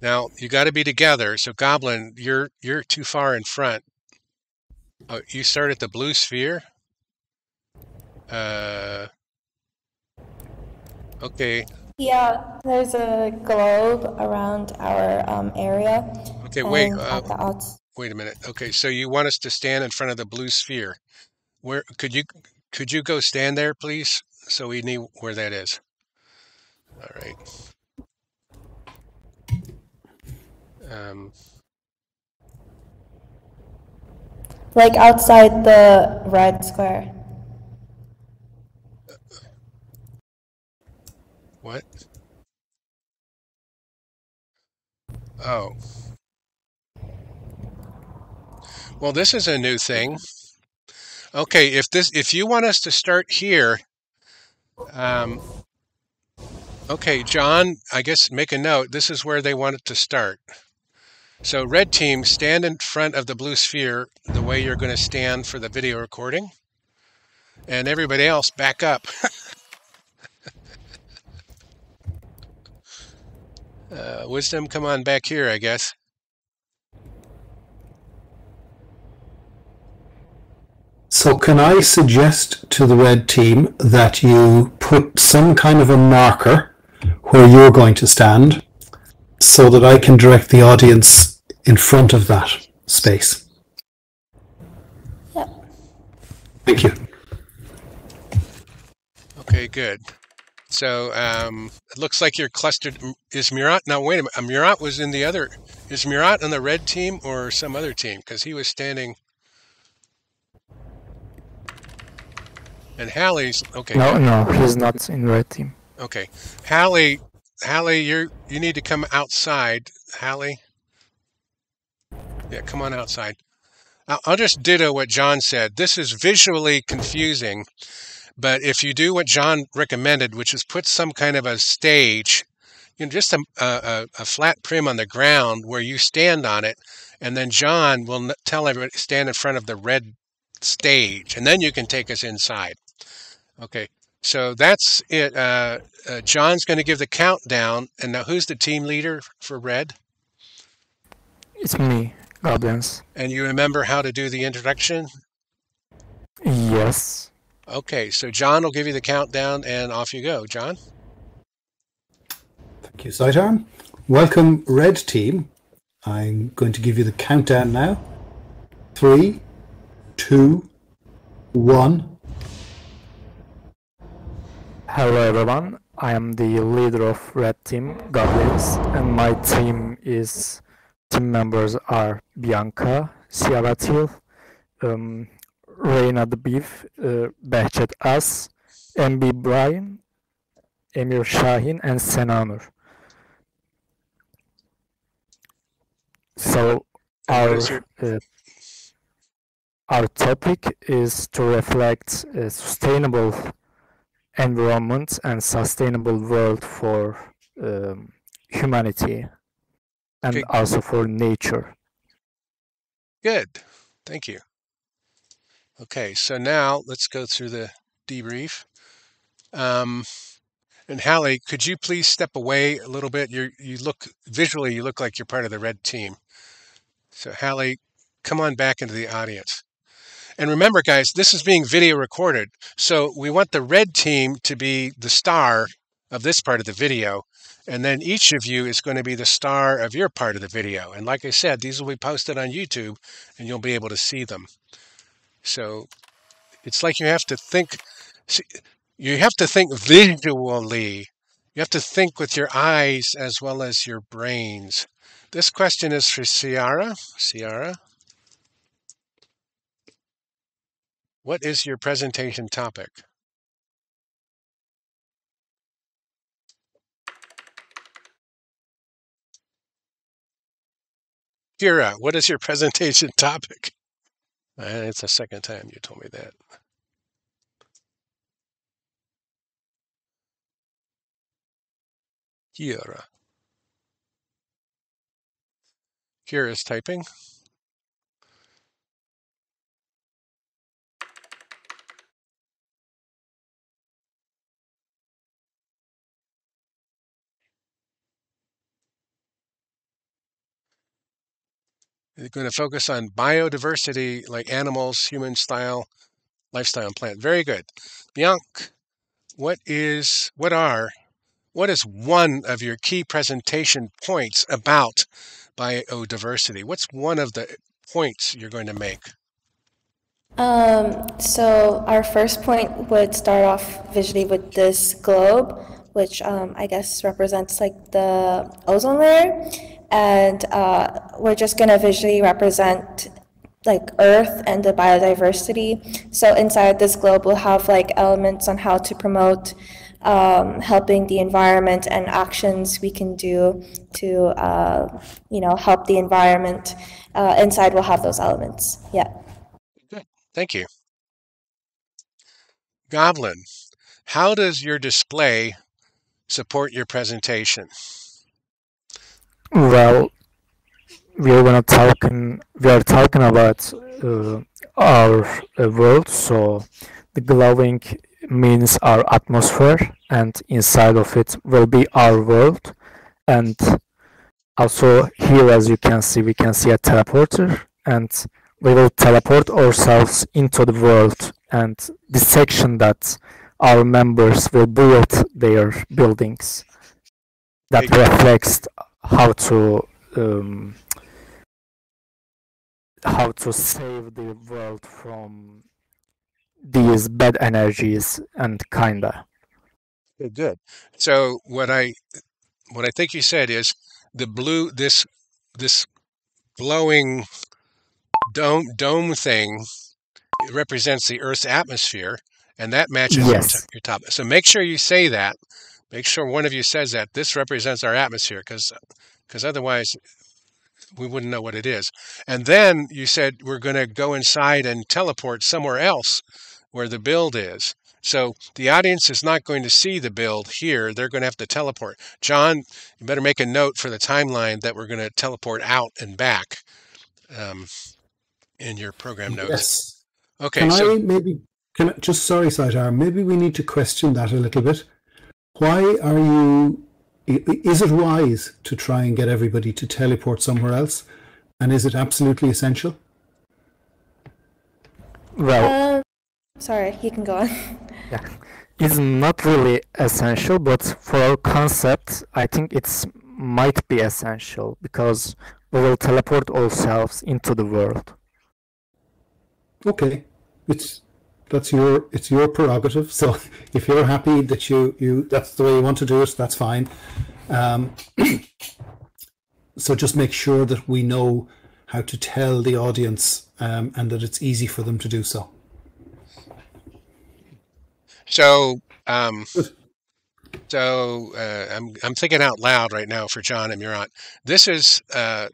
Now you got to be together. So Goblin, you're you're too far in front. Oh, you start at the blue sphere. Uh, okay. Yeah, there's a globe around our um, area. Okay, wait. Uh, at the outs- wait a minute. Okay, so you want us to stand in front of the blue sphere. Where could you could you go stand there, please, so we know where that is? All right. Um, like outside the red square. What? Oh. Well, this is a new thing. Okay, if this if you want us to start here, um, okay, John, I guess make a note. This is where they want it to start. So, red team, stand in front of the blue sphere the way you're going to stand for the video recording, and everybody else back up. <laughs> uh, wisdom, come on back here, I guess. So, can I suggest to the red team that you put some kind of a marker where you're going to stand so that I can direct the audience in front of that space? Yep. Thank you. Okay, good. So um, it looks like you're clustered. Is Murat? Now wait a minute. Uh, Murat was in the other. Is Murat on the red team or some other team? Because he was standing. And Hallie's okay. No, no, he's not in red team. Okay, Hallie, Hallie, you're you need to come outside. Hallie. Yeah, come on outside. I'll just ditto what John said. This is visually confusing, but if you do what John recommended, which is put some kind of a stage, you know, just a, a, a flat prim on the ground where you stand on it, and then John will tell everybody stand in front of the red stage, and then you can take us inside. Okay, so that's it. Uh, uh, John's going to give the countdown, and now who's the team leader for red? It's me, Goblins. And you remember how to do the introduction? Yes. Okay, so John will give you the countdown, and off you go, John. Thank you, Sitearm. Welcome, red team. I'm going to give you the countdown now. Three, two, one. Hello everyone, I am the leader of Red Team, Goblins, and my team is team members are Bianca, Siavatil, um, Reina the Beef, uh, Behcet As, MB Brian, Emir Shahin, and Senanur. So our uh, our topic is to reflect a sustainable environment and sustainable world for um, humanity and okay? also for nature. Good. Thank you. Okay, so now let's go through the debrief. Um, and Hallie, could you please step away a little bit? You you look visually, you look like you're part of the red team. So Hallie, come on back into the audience. And remember, guys, this is being video recorded. So we want the red team to be the star of this part of the video. And then each of you is going to be the star of your part of the video. And like I said, these will be posted on YouTube and you'll be able to see them. So it's like you have to think, see, you have to think visually. You have to think with your eyes as well as your brains. This question is for Ciara. Ciara, what is your presentation topic? Kira, what is your presentation <laughs> topic? Uh, it's the second time you told me that. Kira. Kira's typing. Going to focus on biodiversity, like animals, human style, lifestyle, and plant. Very good. Bianc, what is, what are what is one of your key presentation points about biodiversity? What's one of the points you're going to make? Um, so our first point would start off visually with this globe, which um, I guess represents like the ozone layer, and uh, we're just gonna visually represent like Earth and the biodiversity. So inside this globe, we'll have like elements on how to promote um, helping the environment and actions we can do to, uh, you know, help the environment. Uh, inside, we'll have those elements. Yeah. Good. Thank you. Goblin, how does your display support your presentation? Well, we are gonna talking. We are talking about uh, our uh, world. So the glowing means our atmosphere, and inside of it will be our world. And also here, as you can see, we can see a teleporter, and we will teleport ourselves into the world. And the section that our members will build their buildings that reflects how to um, how to save the world from these bad energies and kinda. Good, good. So what I what I think you said is the blue this this glowing dome dome thing represents the Earth's atmosphere, and that matches your, Yes. t- your top. So make sure you say that. Make sure one of you says that this represents our atmosphere, because because otherwise we wouldn't know what it is. And then you said we're going to go inside and teleport somewhere else where the build is. So the audience is not going to see the build here. They're going to have to teleport. John, you better make a note for the timeline that we're going to teleport out and back um, in your program notes. Yes. Okay, Can so I maybe can I, just sorry, Saitar, maybe we need to question that a little bit. Why are you? i- i- Is it wise to try and get everybody to teleport somewhere else, and is it absolutely essential? Well, Um, sorry, you can go on. yeah, it's not really essential, but for our concept, I think it's might be essential because we will teleport ourselves into the world. Okay, it's that's your it's your prerogative. So <laughs> if you're happy that you you that's the way you want to do it, that's fine. Um, <clears throat> so just make sure that we know how to tell the audience um, and that it's easy for them to do so. so um, so uh, I'm I'm thinking out loud right now for John and Murat. This is uh,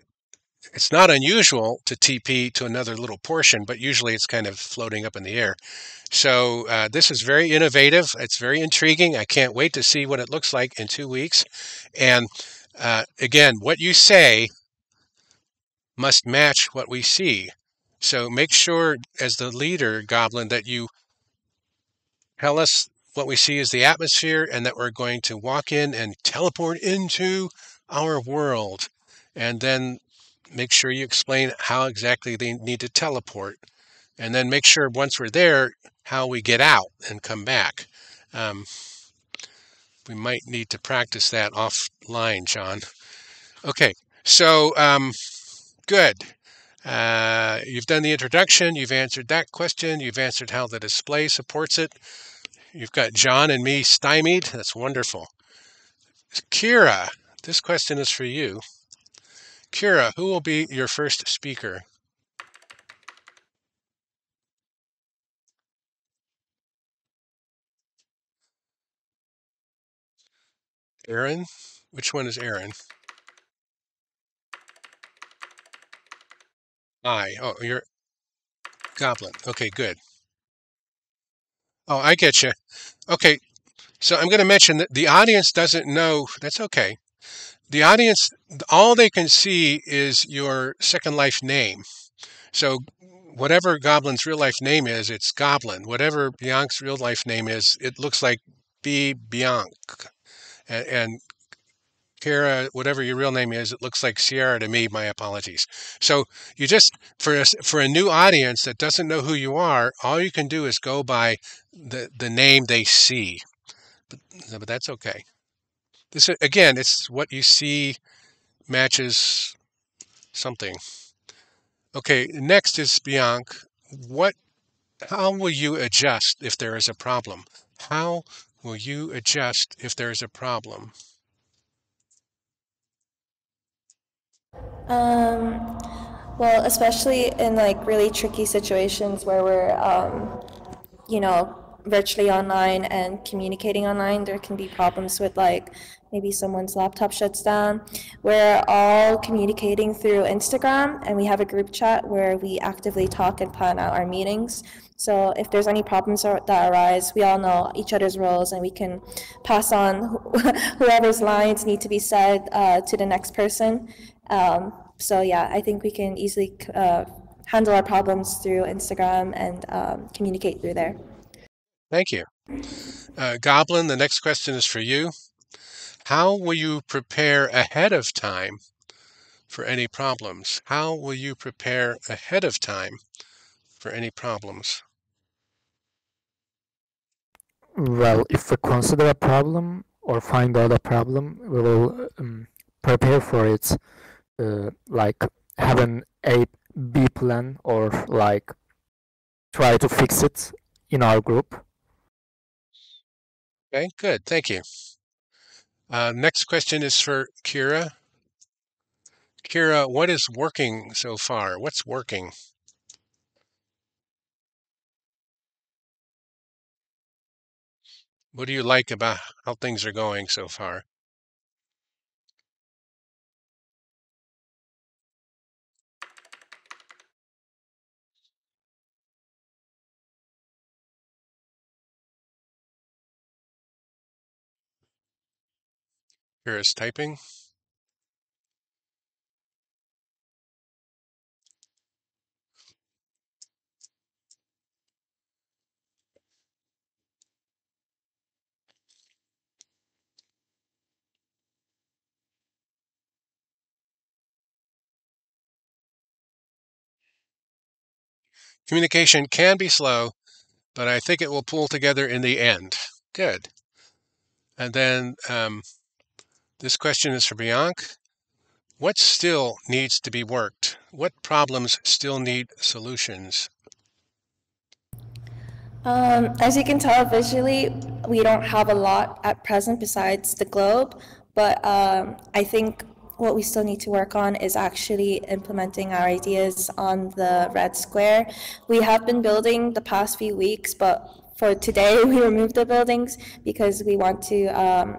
it's not unusual to TP to another little portion, but usually it's kind of floating up in the air. So uh, this is very innovative. It's very intriguing. I can't wait to see what it looks like in two weeks. And uh, again, what you say must match what we see. So make sure, as the leader, Goblin, that you tell us what we see is the atmosphere and that we're going to walk in and teleport into our world. And then make sure you explain how exactly they need to teleport. And then make sure once we're there, how we get out and come back. Um, we might need to practice that offline, John. Okay, so um, good. Uh, you've done the introduction, you've answered that question, you've answered how the display supports it. You've got John and me stymied. That's wonderful. Kira, this question is for you. Kira, who will be your first speaker? Aaron? Which one is Aaron? I. Oh, you're Goblin. Okay, good. Oh, I get you. Okay, so I'm going to mention that the audience doesn't know. That's okay. The audience, all they can see is your Second Life name. So whatever Goblin's real life name is, it's Goblin. Whatever Bianc's real life name is, it looks like B Bianc. And, and Kara, whatever your real name is, it looks like Sierra to me. My apologies. So you just for a, for a new audience that doesn't know who you are, all you can do is go by the the name they see. But, but that's okay. This again, it's what you see matches something. Okay, next is Bianca. What how will you adjust if there is a problem? How will you adjust if there is a problem? Um, well, especially in like really tricky situations where we're, um, you know, virtually online and communicating online, there can be problems with like maybe someone's laptop shuts down. We're all communicating through Instagram and we have a group chat where we actively talk and plan out our meetings. So if there's any problems that arise, we all know each other's roles and we can pass on <laughs> whoever's lines need to be said uh, to the next person. Um, so yeah, I think we can easily uh, handle our problems through Instagram and um, communicate through there. Thank you. Uh, Goblin, the next question is for you. How will you prepare ahead of time for any problems? How will you prepare ahead of time for any problems? Well, if we consider a problem or find out a problem, we will um, prepare for it, uh, like have an A B plan or like try to fix it in our group. Okay, good. Thank you. Uh, next question is for Kira. Kira, what is working so far? What's working? What do you like about how things are going so far? Here is typing. Communication can be slow, but I think it will pull together in the end. Good. And then um, this question is for Bianc. What still needs to be worked? What problems still need solutions? Um, as you can tell visually, we don't have a lot at present besides the globe, but um, I think what we still need to work on is actually implementing our ideas on the red square. We have been building the past few weeks, but for today <laughs> we removed the buildings because we want to um,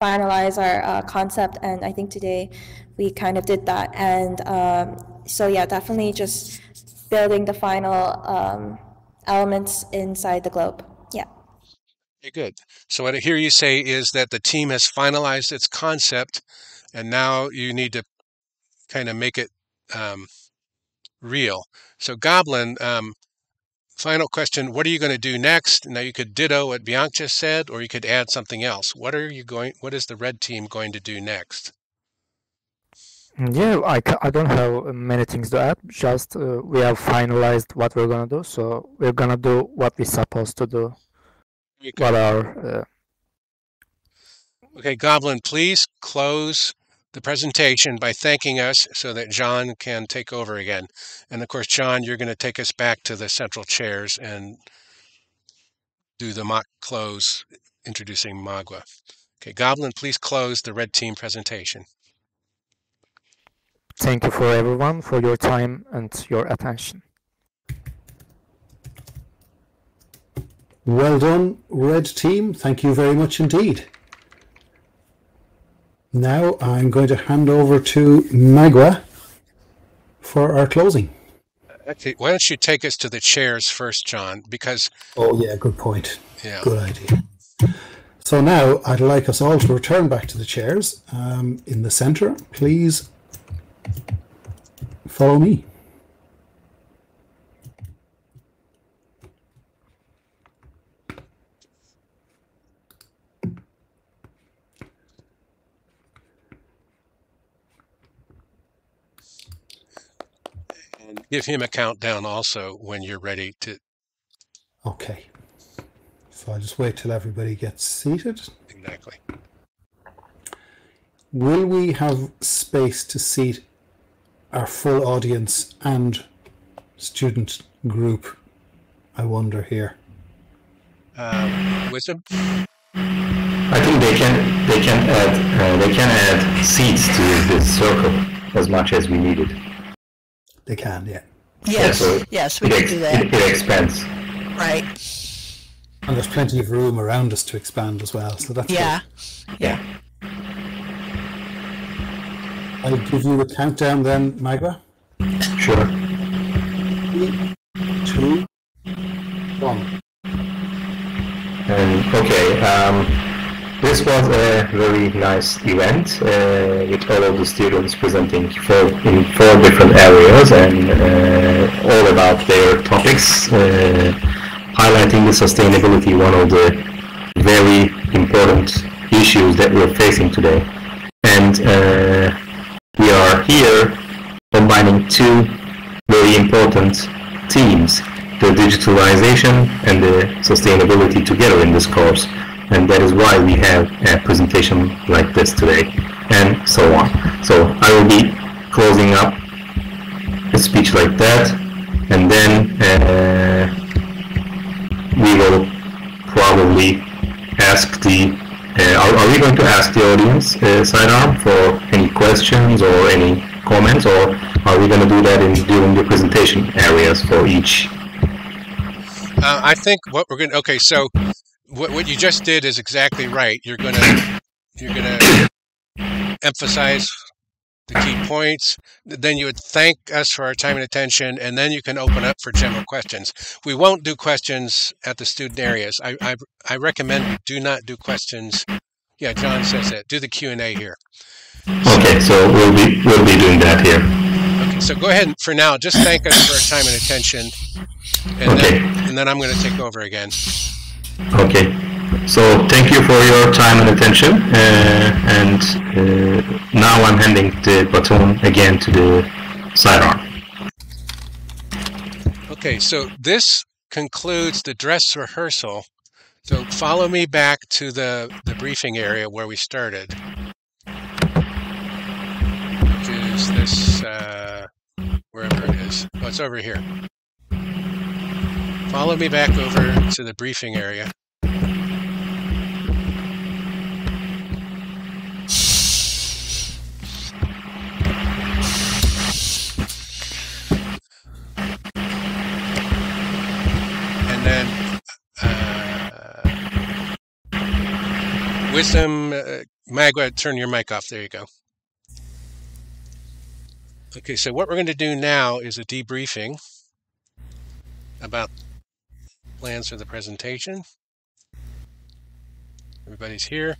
finalize our uh, concept and I think today we kind of did that and um, so yeah definitely just building the final um, elements inside the globe yeah Okay, good. So what I hear you say is that the team has finalized its concept and now you need to kind of make it um, real. So Goblin, um, final question: What are you going to do next? Now you could ditto what Bianca just said, or you could add something else. What are you going? What is the red team going to do next? Yeah, I, I don't have many things to add. Just uh, we have finalized what we're gonna do, so we're gonna do what we're supposed to do. What our uh... okay, Goblin, please close the presentation by thanking us so that John can take over again. And of course, John, you're going to take us back to the central chairs and do the mock close introducing Magua. Okay, Goblin, please close the red team presentation. Thank you for everyone for your time and your attention. Well done, red team. Thank you very much indeed. Now I'm going to hand over to Magua for our closing. Actually, why don't you take us to the chairs first, John? Because oh yeah, good point. Yeah, good idea. So now I'd like us all to return back to the chairs um, in the centre. Please follow me. and give him a countdown also when you're ready to. Okay. So I'll just wait till everybody gets seated. Exactly. will we have space to seat our full audience and student group? I wonder here. Um, wisdom. I think they can they can add uh, they can add seats to this circle as much as we needed. They can, yeah. Yes, so yes, we it can do that. It, it expands. Right. And there's plenty of room around us to expand as well. So that's Yeah. Yeah. I'll give you a countdown then, Magua. Sure. Three, two, one. And okay, um, this was a very nice event uh, with all of the students presenting in four different areas and uh, all about their topics, uh, highlighting the sustainability, one of the very important issues that we're facing today. And uh, we are here combining two very important themes, the digitalization and the sustainability together in this course. And that is why we have a presentation like this today, and so on. So I will be closing up a speech like that, and then uh, we will probably ask the uh, are, are we going to ask the audience uh, Sitearm for any questions or any comments, or are we going to do that in during the presentation areas for each? Uh, I think what we're going to, okay, so what, what you just did is exactly right. You're going to, you're going to emphasize the key points. Then you would thank us for our time and attention, and then you can open up for general questions. We won't do questions at the student areas. I, I, I recommend do not do questions. Yeah, John says it. Do the Q and A here. Okay, so we'll be we'll be doing that here. Okay, so go ahead and for now, just thank us for our time and attention, and Okay. then and then I'm going to take over again. Okay, so thank you for your time and attention, uh, and uh, now I'm handing the baton again to the Sitearm. Okay, so this concludes the dress rehearsal. So follow me back to the, the briefing area where we started. Which is this, uh, wherever it is. Oh, it's over here. Follow me back over to the briefing area. And then uh, wisdom, uh, Magua, turn your mic off. There you go. Okay, so what we're going to do now is a debriefing about plans for the presentation. Everybody's here.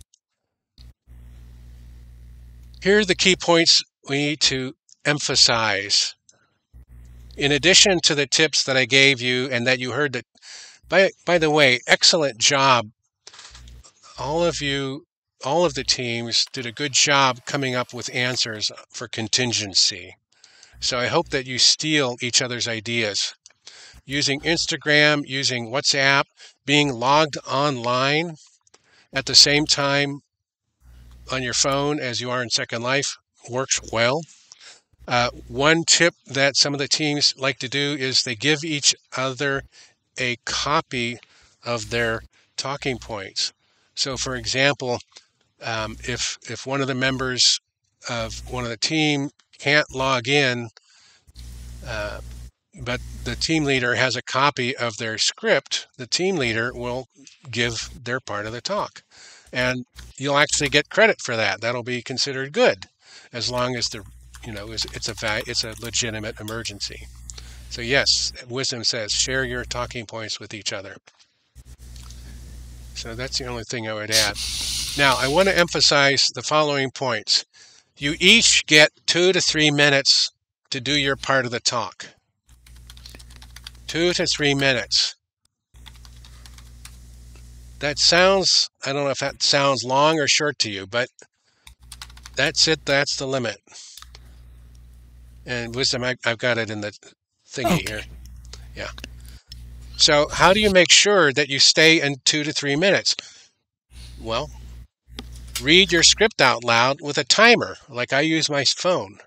Here are the key points we need to emphasize. In addition to the tips that I gave you and that you heard that, by, by the way, excellent job. All of you, all of the teams did a good job coming up with answers for contingency. So I hope that you steal each other's ideas. Using Instagram, using WhatsApp, being logged online at the same time on your phone as you are in Second Life works well. Uh, one tip that some of the teams like to do is they give each other a copy of their talking points. So, for example, um, if if one of the members of one of the team can't log in, uh, but the team leader has a copy of their script, the team leader will give their part of the talk, and you'll actually get credit for that. That'll be considered good, as long as the you know it's, it's a it's a legitimate emergency. So yes, wisdom says share your talking points with each other. So that's the only thing I would add. Now I want to emphasize the following points. You each get two to three minutes to do your part of the talk. Two to three minutes. That sounds, I don't know if that sounds long or short to you, but that's it. That's the limit. And wisdom, I, I've got it in the thingy here. Yeah. So, how do you make sure that you stay in two to three minutes? Well, Read your script out loud with a timer, like I use my phone.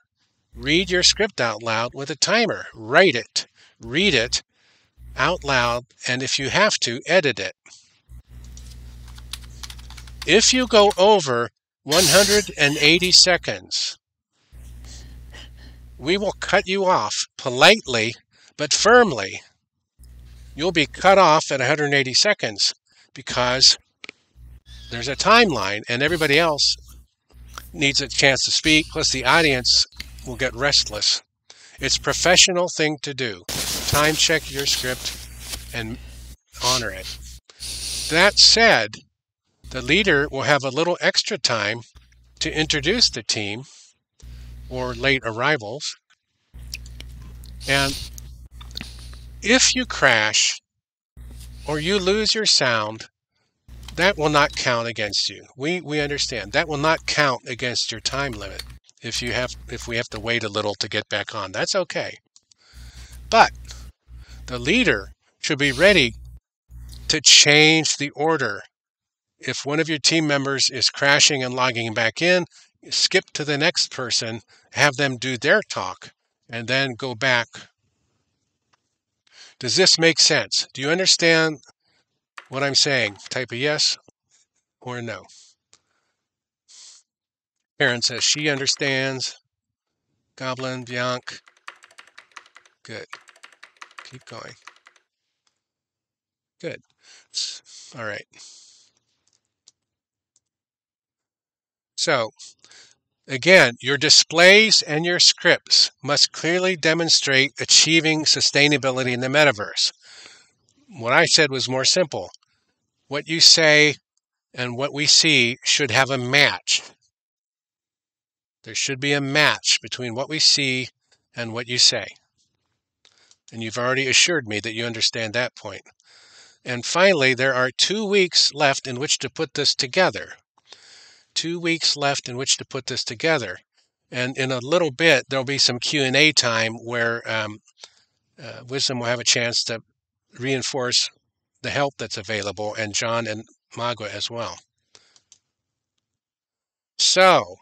Read your script out loud with a timer. Write it, read it out loud, and if you have to, edit it. If you go over 180 seconds, we will cut you off politely but firmly. You'll be cut off at 180 seconds because there's a timeline and everybody else needs a chance to speak, plus the audience will get restless. It's a professional thing to do. Time check your script and honor it. That said, the leader will have a little extra time to introduce the team or late arrivals. And if you crash or you lose your sound, that will not count against you. We we understand. That will not count against your time limit if you have if we have to wait a little to get back on. That's okay. But the leader should be ready to change the order. If one of your team members is crashing and logging back in, skip to the next person, have them do their talk, and then go back. Does this make sense? Do you understand what I'm saying? Type a yes or no. Karen says she understands. Goblin, Bianc. Good. Keep going. Good. All right. So, again, your displays and your scripts must clearly demonstrate achieving sustainability in the metaverse. What I said was more simple. What you say and what we see should have a match. There should be a match between what we see and what you say. And you've already assured me that you understand that point. And finally, there are two weeks left in which to put this together. Two weeks left in which to put this together. And in a little bit, there'll be some Q&A time where um, uh, Wisdom will have a chance to reinforce the help that's available, and John and Magua as well. So,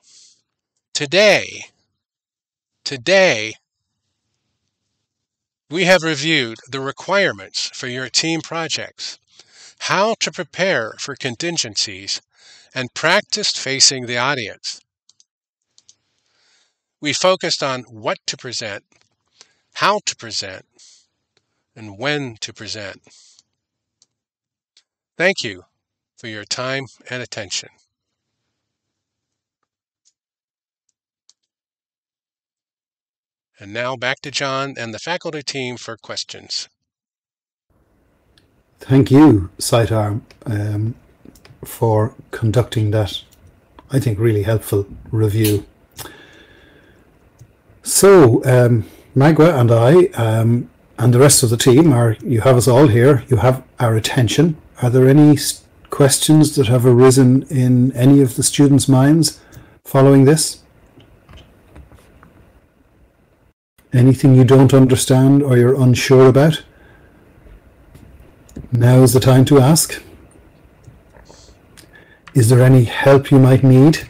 today, today, we have reviewed the requirements for your team projects, how to prepare for contingencies, and practiced facing the audience. We focused on what to present, how to present, and when to present. Thank you for your time and attention. And now back to John and the faculty team for questions. Thank you, Sitearm, um, for conducting that, I think, really helpful review. So, um, Magua and I um, and the rest of the team are, you have us all here, you have our attention. Are there any questions that have arisen in any of the students' minds following this? Anything you don't understand or you're unsure about? Now is the time to ask. Is there any help you might need?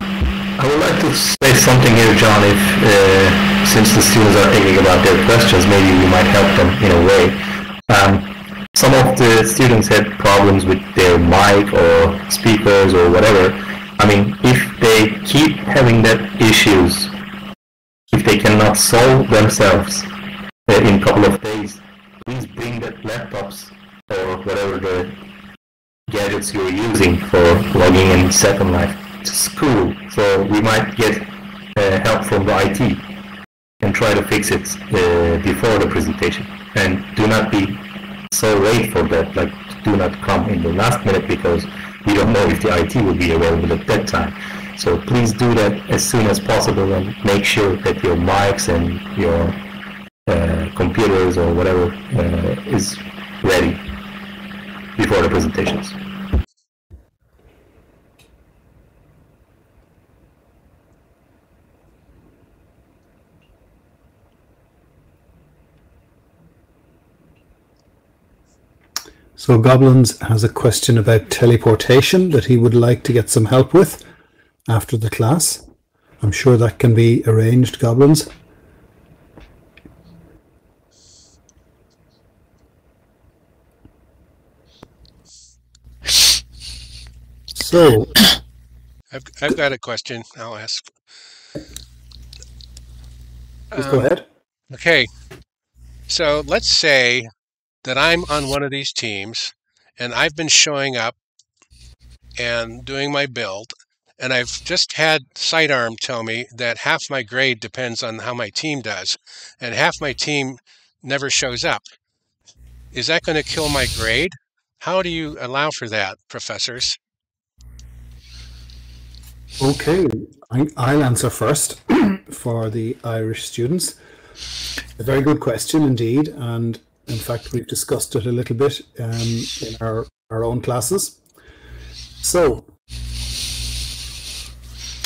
I would like to say something here, John, if uh, since the students are thinking about their questions, maybe we might help them in a way. Um, some of the students had problems with their mic or speakers or whatever. I mean, if they keep having that issues, if they cannot solve themselves uh, in a couple of days, please bring the laptops or whatever the gadgets you're using for logging in Second Life to school. So we might get uh, help from the IT and try to fix it uh, before the presentation. And do not be so late for that, like do not come in the last minute because we don't know if the IT will be available at that time. So please do that as soon as possible and make sure that your mics and your uh, computers or whatever uh, is ready before the presentations. So Goblins has a question about teleportation that he would like to get some help with after the class. I'm sure that can be arranged, Goblins. So, I've, I've got a question I'll ask. Just go Um, ahead. Okay. So let's say that I'm on one of these teams and I've been showing up and doing my build, and I've just had Sitearm tell me that half my grade depends on how my team does, and half my team never shows up. Is that going to kill my grade? How do you allow for that, professors? Okay, I, I'll answer first <clears throat> for the Irish students. A very good question indeed, and in fact, we've discussed it a little bit um, in our, our own classes. So,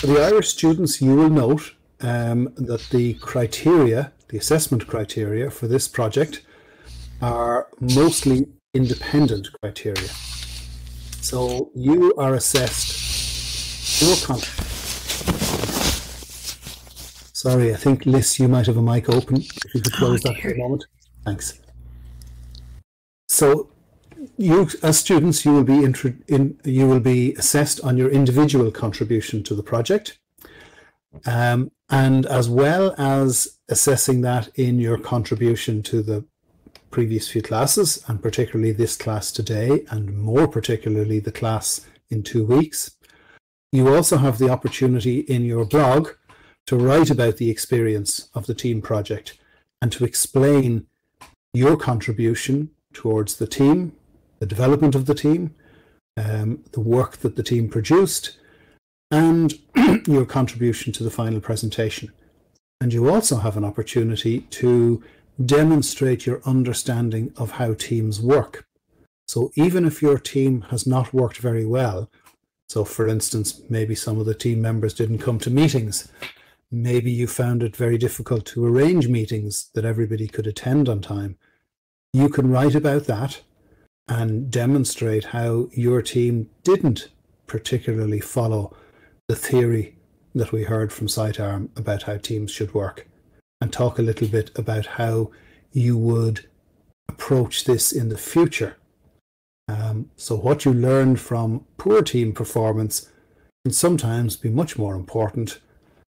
the Irish students, you will note um, that the criteria, the assessment criteria for this project, are mostly independent criteria. So, you are assessed your con- Sorry, I think Liz, you might have a mic open. If you could close that for a moment. Thanks. So, you as students, you will be in, you will be assessed on your individual contribution to the project, um, and as well as assessing that in your contribution to the previous few classes, and particularly this class today, and more particularly the class in two weeks. You also have the opportunity in your blog to write about the experience of the team project and to explain your contribution towards the team, the development of the team, um, the work that the team produced, and <clears throat> your contribution to the final presentation. And you also have an opportunity to demonstrate your understanding of how teams work. So even if your team has not worked very well, so for instance, maybe some of the team members didn't come to meetings, maybe you found it very difficult to arrange meetings that everybody could attend on time, you can write about that and demonstrate how your team didn't particularly follow the theory that we heard from Sitearm about how teams should work and talk a little bit about how you would approach this in the future. Um, so, what you learned from poor team performance can sometimes be much more important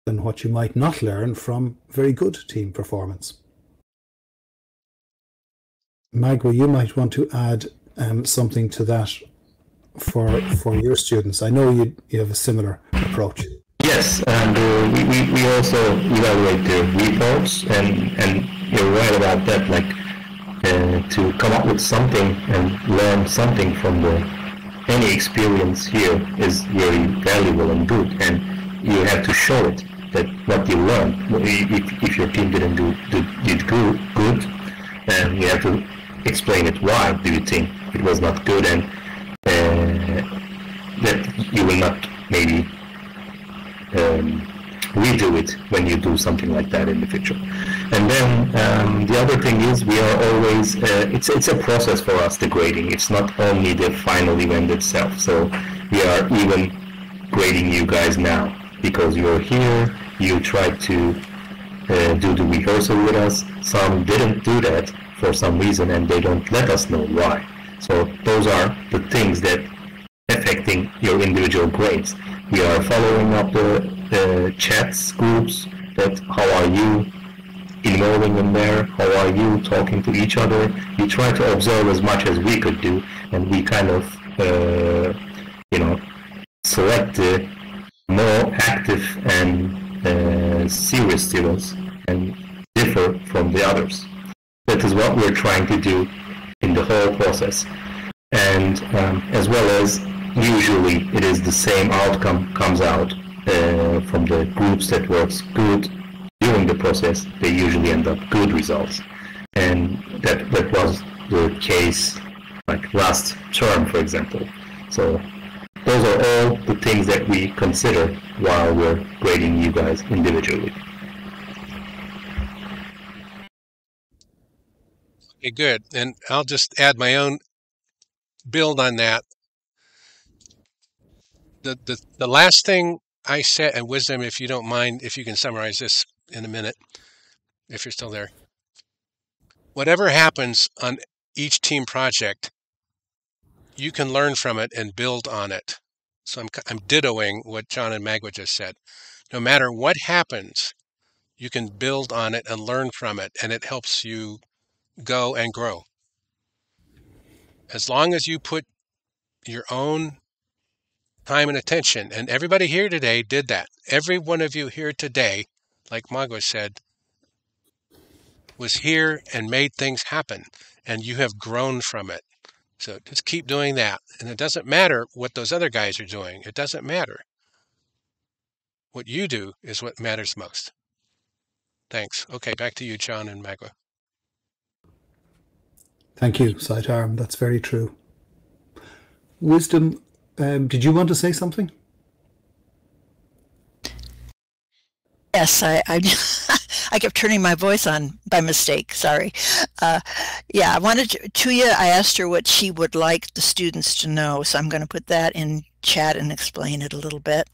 than what you might not learn from very good team performance. Magua, you might want to add um, something to that for for your students. I know you you have a similar approach. Yes, and uh, we, we, we also evaluate the reports, and, and you're right about that. Like uh, to come up with something and learn something from the any experience here is very valuable and good, and you have to show it that what you learned. If, if your team didn't do, do did good, good, and you have to explain it. Why do you think it was not good, and uh, that you will not maybe um, redo it when you do something like that in the future. And then um, the other thing is we are always uh, it's it's a process for us the grading. It's not only the final event itself. So we are even grading you guys now because you're here. You tried to uh, do the rehearsal with us. Some didn't do that for some reason, and they don't let us know why. So those are the things that affecting your individual grades. We are following up the, the chats groups that how are you involving in there, how are you talking to each other. We try to observe as much as we could do and we kind of uh, you know select the more active and uh, serious students and differ from the others. That is what we're trying to do in the whole process. And um, as well as usually it is the same outcome comes out uh, from the groups that works good. During the process they usually end up good results. And that that was the case like last term for example. So those are all the things that we consider while we're grading you guys individually Okay, good. And I'll just add my own build on that. The, the, the last thing I said, and wisdom, if you don't mind, if you can summarize this in a minute, if you're still there. Whatever happens on each team project, you can learn from it and build on it. So I'm, I'm dittoing what John and Magua just said. No matter what happens, you can build on it and learn from it, and it helps you go and grow. As long as you put your own time and attention, and everybody here today did that. Every one of you here today, like Magua said, was here and made things happen, and you have grown from it. So just keep doing that. And it doesn't matter what those other guys are doing, it doesn't matter. What you do is what matters most. Thanks. Okay, back to you, John and Magua. Thank you, Saitar. That's very true. Wisdom, um, did you want to say something? Yes, I, I, <laughs> I, kept turning my voice on by mistake. Sorry. Uh, yeah, I wanted to, Tuya, I asked her what she would like the students to know, so I'm going to put that in chat and explain it a little bit.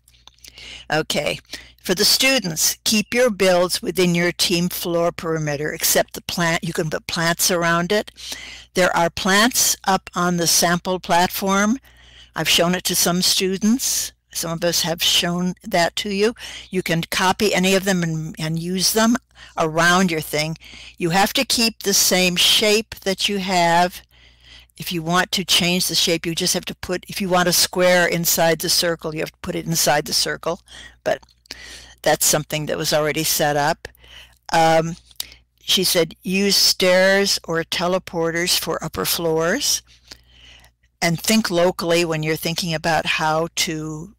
Okay, for the students, keep your builds within your team floor perimeter, except the plant, you can put plants around it. There are plants up on the sample platform. I've shown it to some students. Some of us have shown that to you. You can copy any of them and, and use them around your thing. You have to keep the same shape that you have. If you want to change the shape, you just have to put, if you want a square inside the circle, you have to put it inside the circle. But that's something that was already set up. Um, she said, use stairs or teleporters for upper floors and think locally when you're thinking about how to,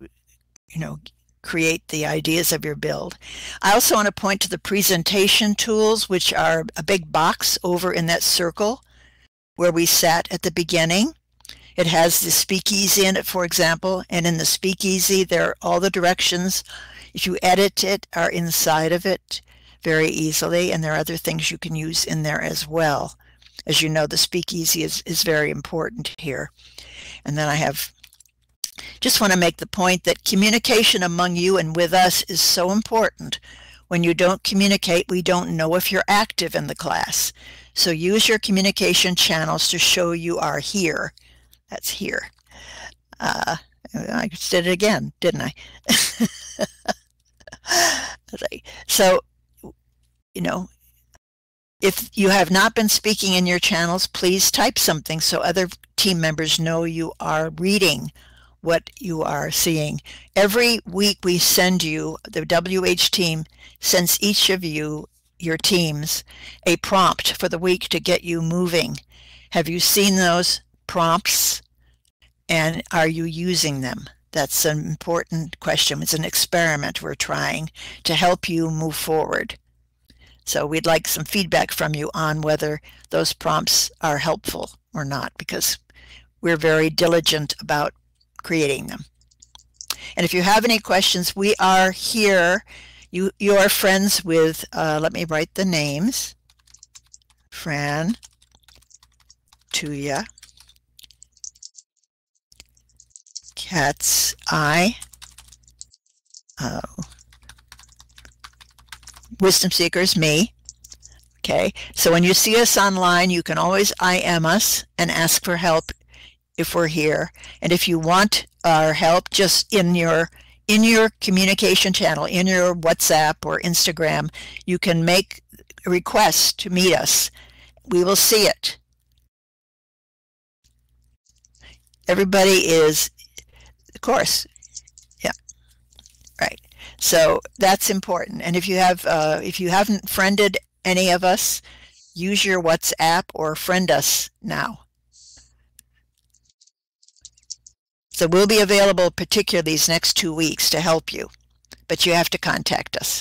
you know, create the ideas of your build. I also want to point to the presentation tools, which are a big box over in that circle where we sat at the beginning. It has the speakeasy in it, for example, and in the speakeasy, there are all the directions. If you edit it, are inside of it very easily, and there are other things you can use in there as well. As you know, the speakeasy is, is very important here. And then I have just want to make the point that communication among you and with us is so important. When you don't communicate, we don't know if you're active in the class. So use your communication channels to show you are here. That's here. Uh, I did it again, didn't I? <laughs> so, you know, if you have not been speaking in your channels, please type something so other team members know you are reading what you are seeing. Every week we send you, the WH team sends each of you, your teams, a prompt for the week to get you moving. Have you seen those prompts and are you using them? That's an important question. It's an experiment we're trying to help you move forward. So we'd like some feedback from you on whether those prompts are helpful or not, because we're very diligent about creating them. And if you have any questions, we are here. You, you are friends with, uh, let me write the names. Fran, Tuya, Cat's Eye, oh, Wisdom Seekers, me. Okay, so when you see us online, you can always IM us and ask for help if we're here. And if you want our help, just in your in your communication channel, in your WhatsApp or Instagram, you can make a request to meet us. We will see it. Everybody is, of course, yeah, right. So that's important. And if you have, uh, if you haven't friended any of us, use your WhatsApp or friend us now. So we'll be available particularly these next two weeks to help you, but you have to contact us.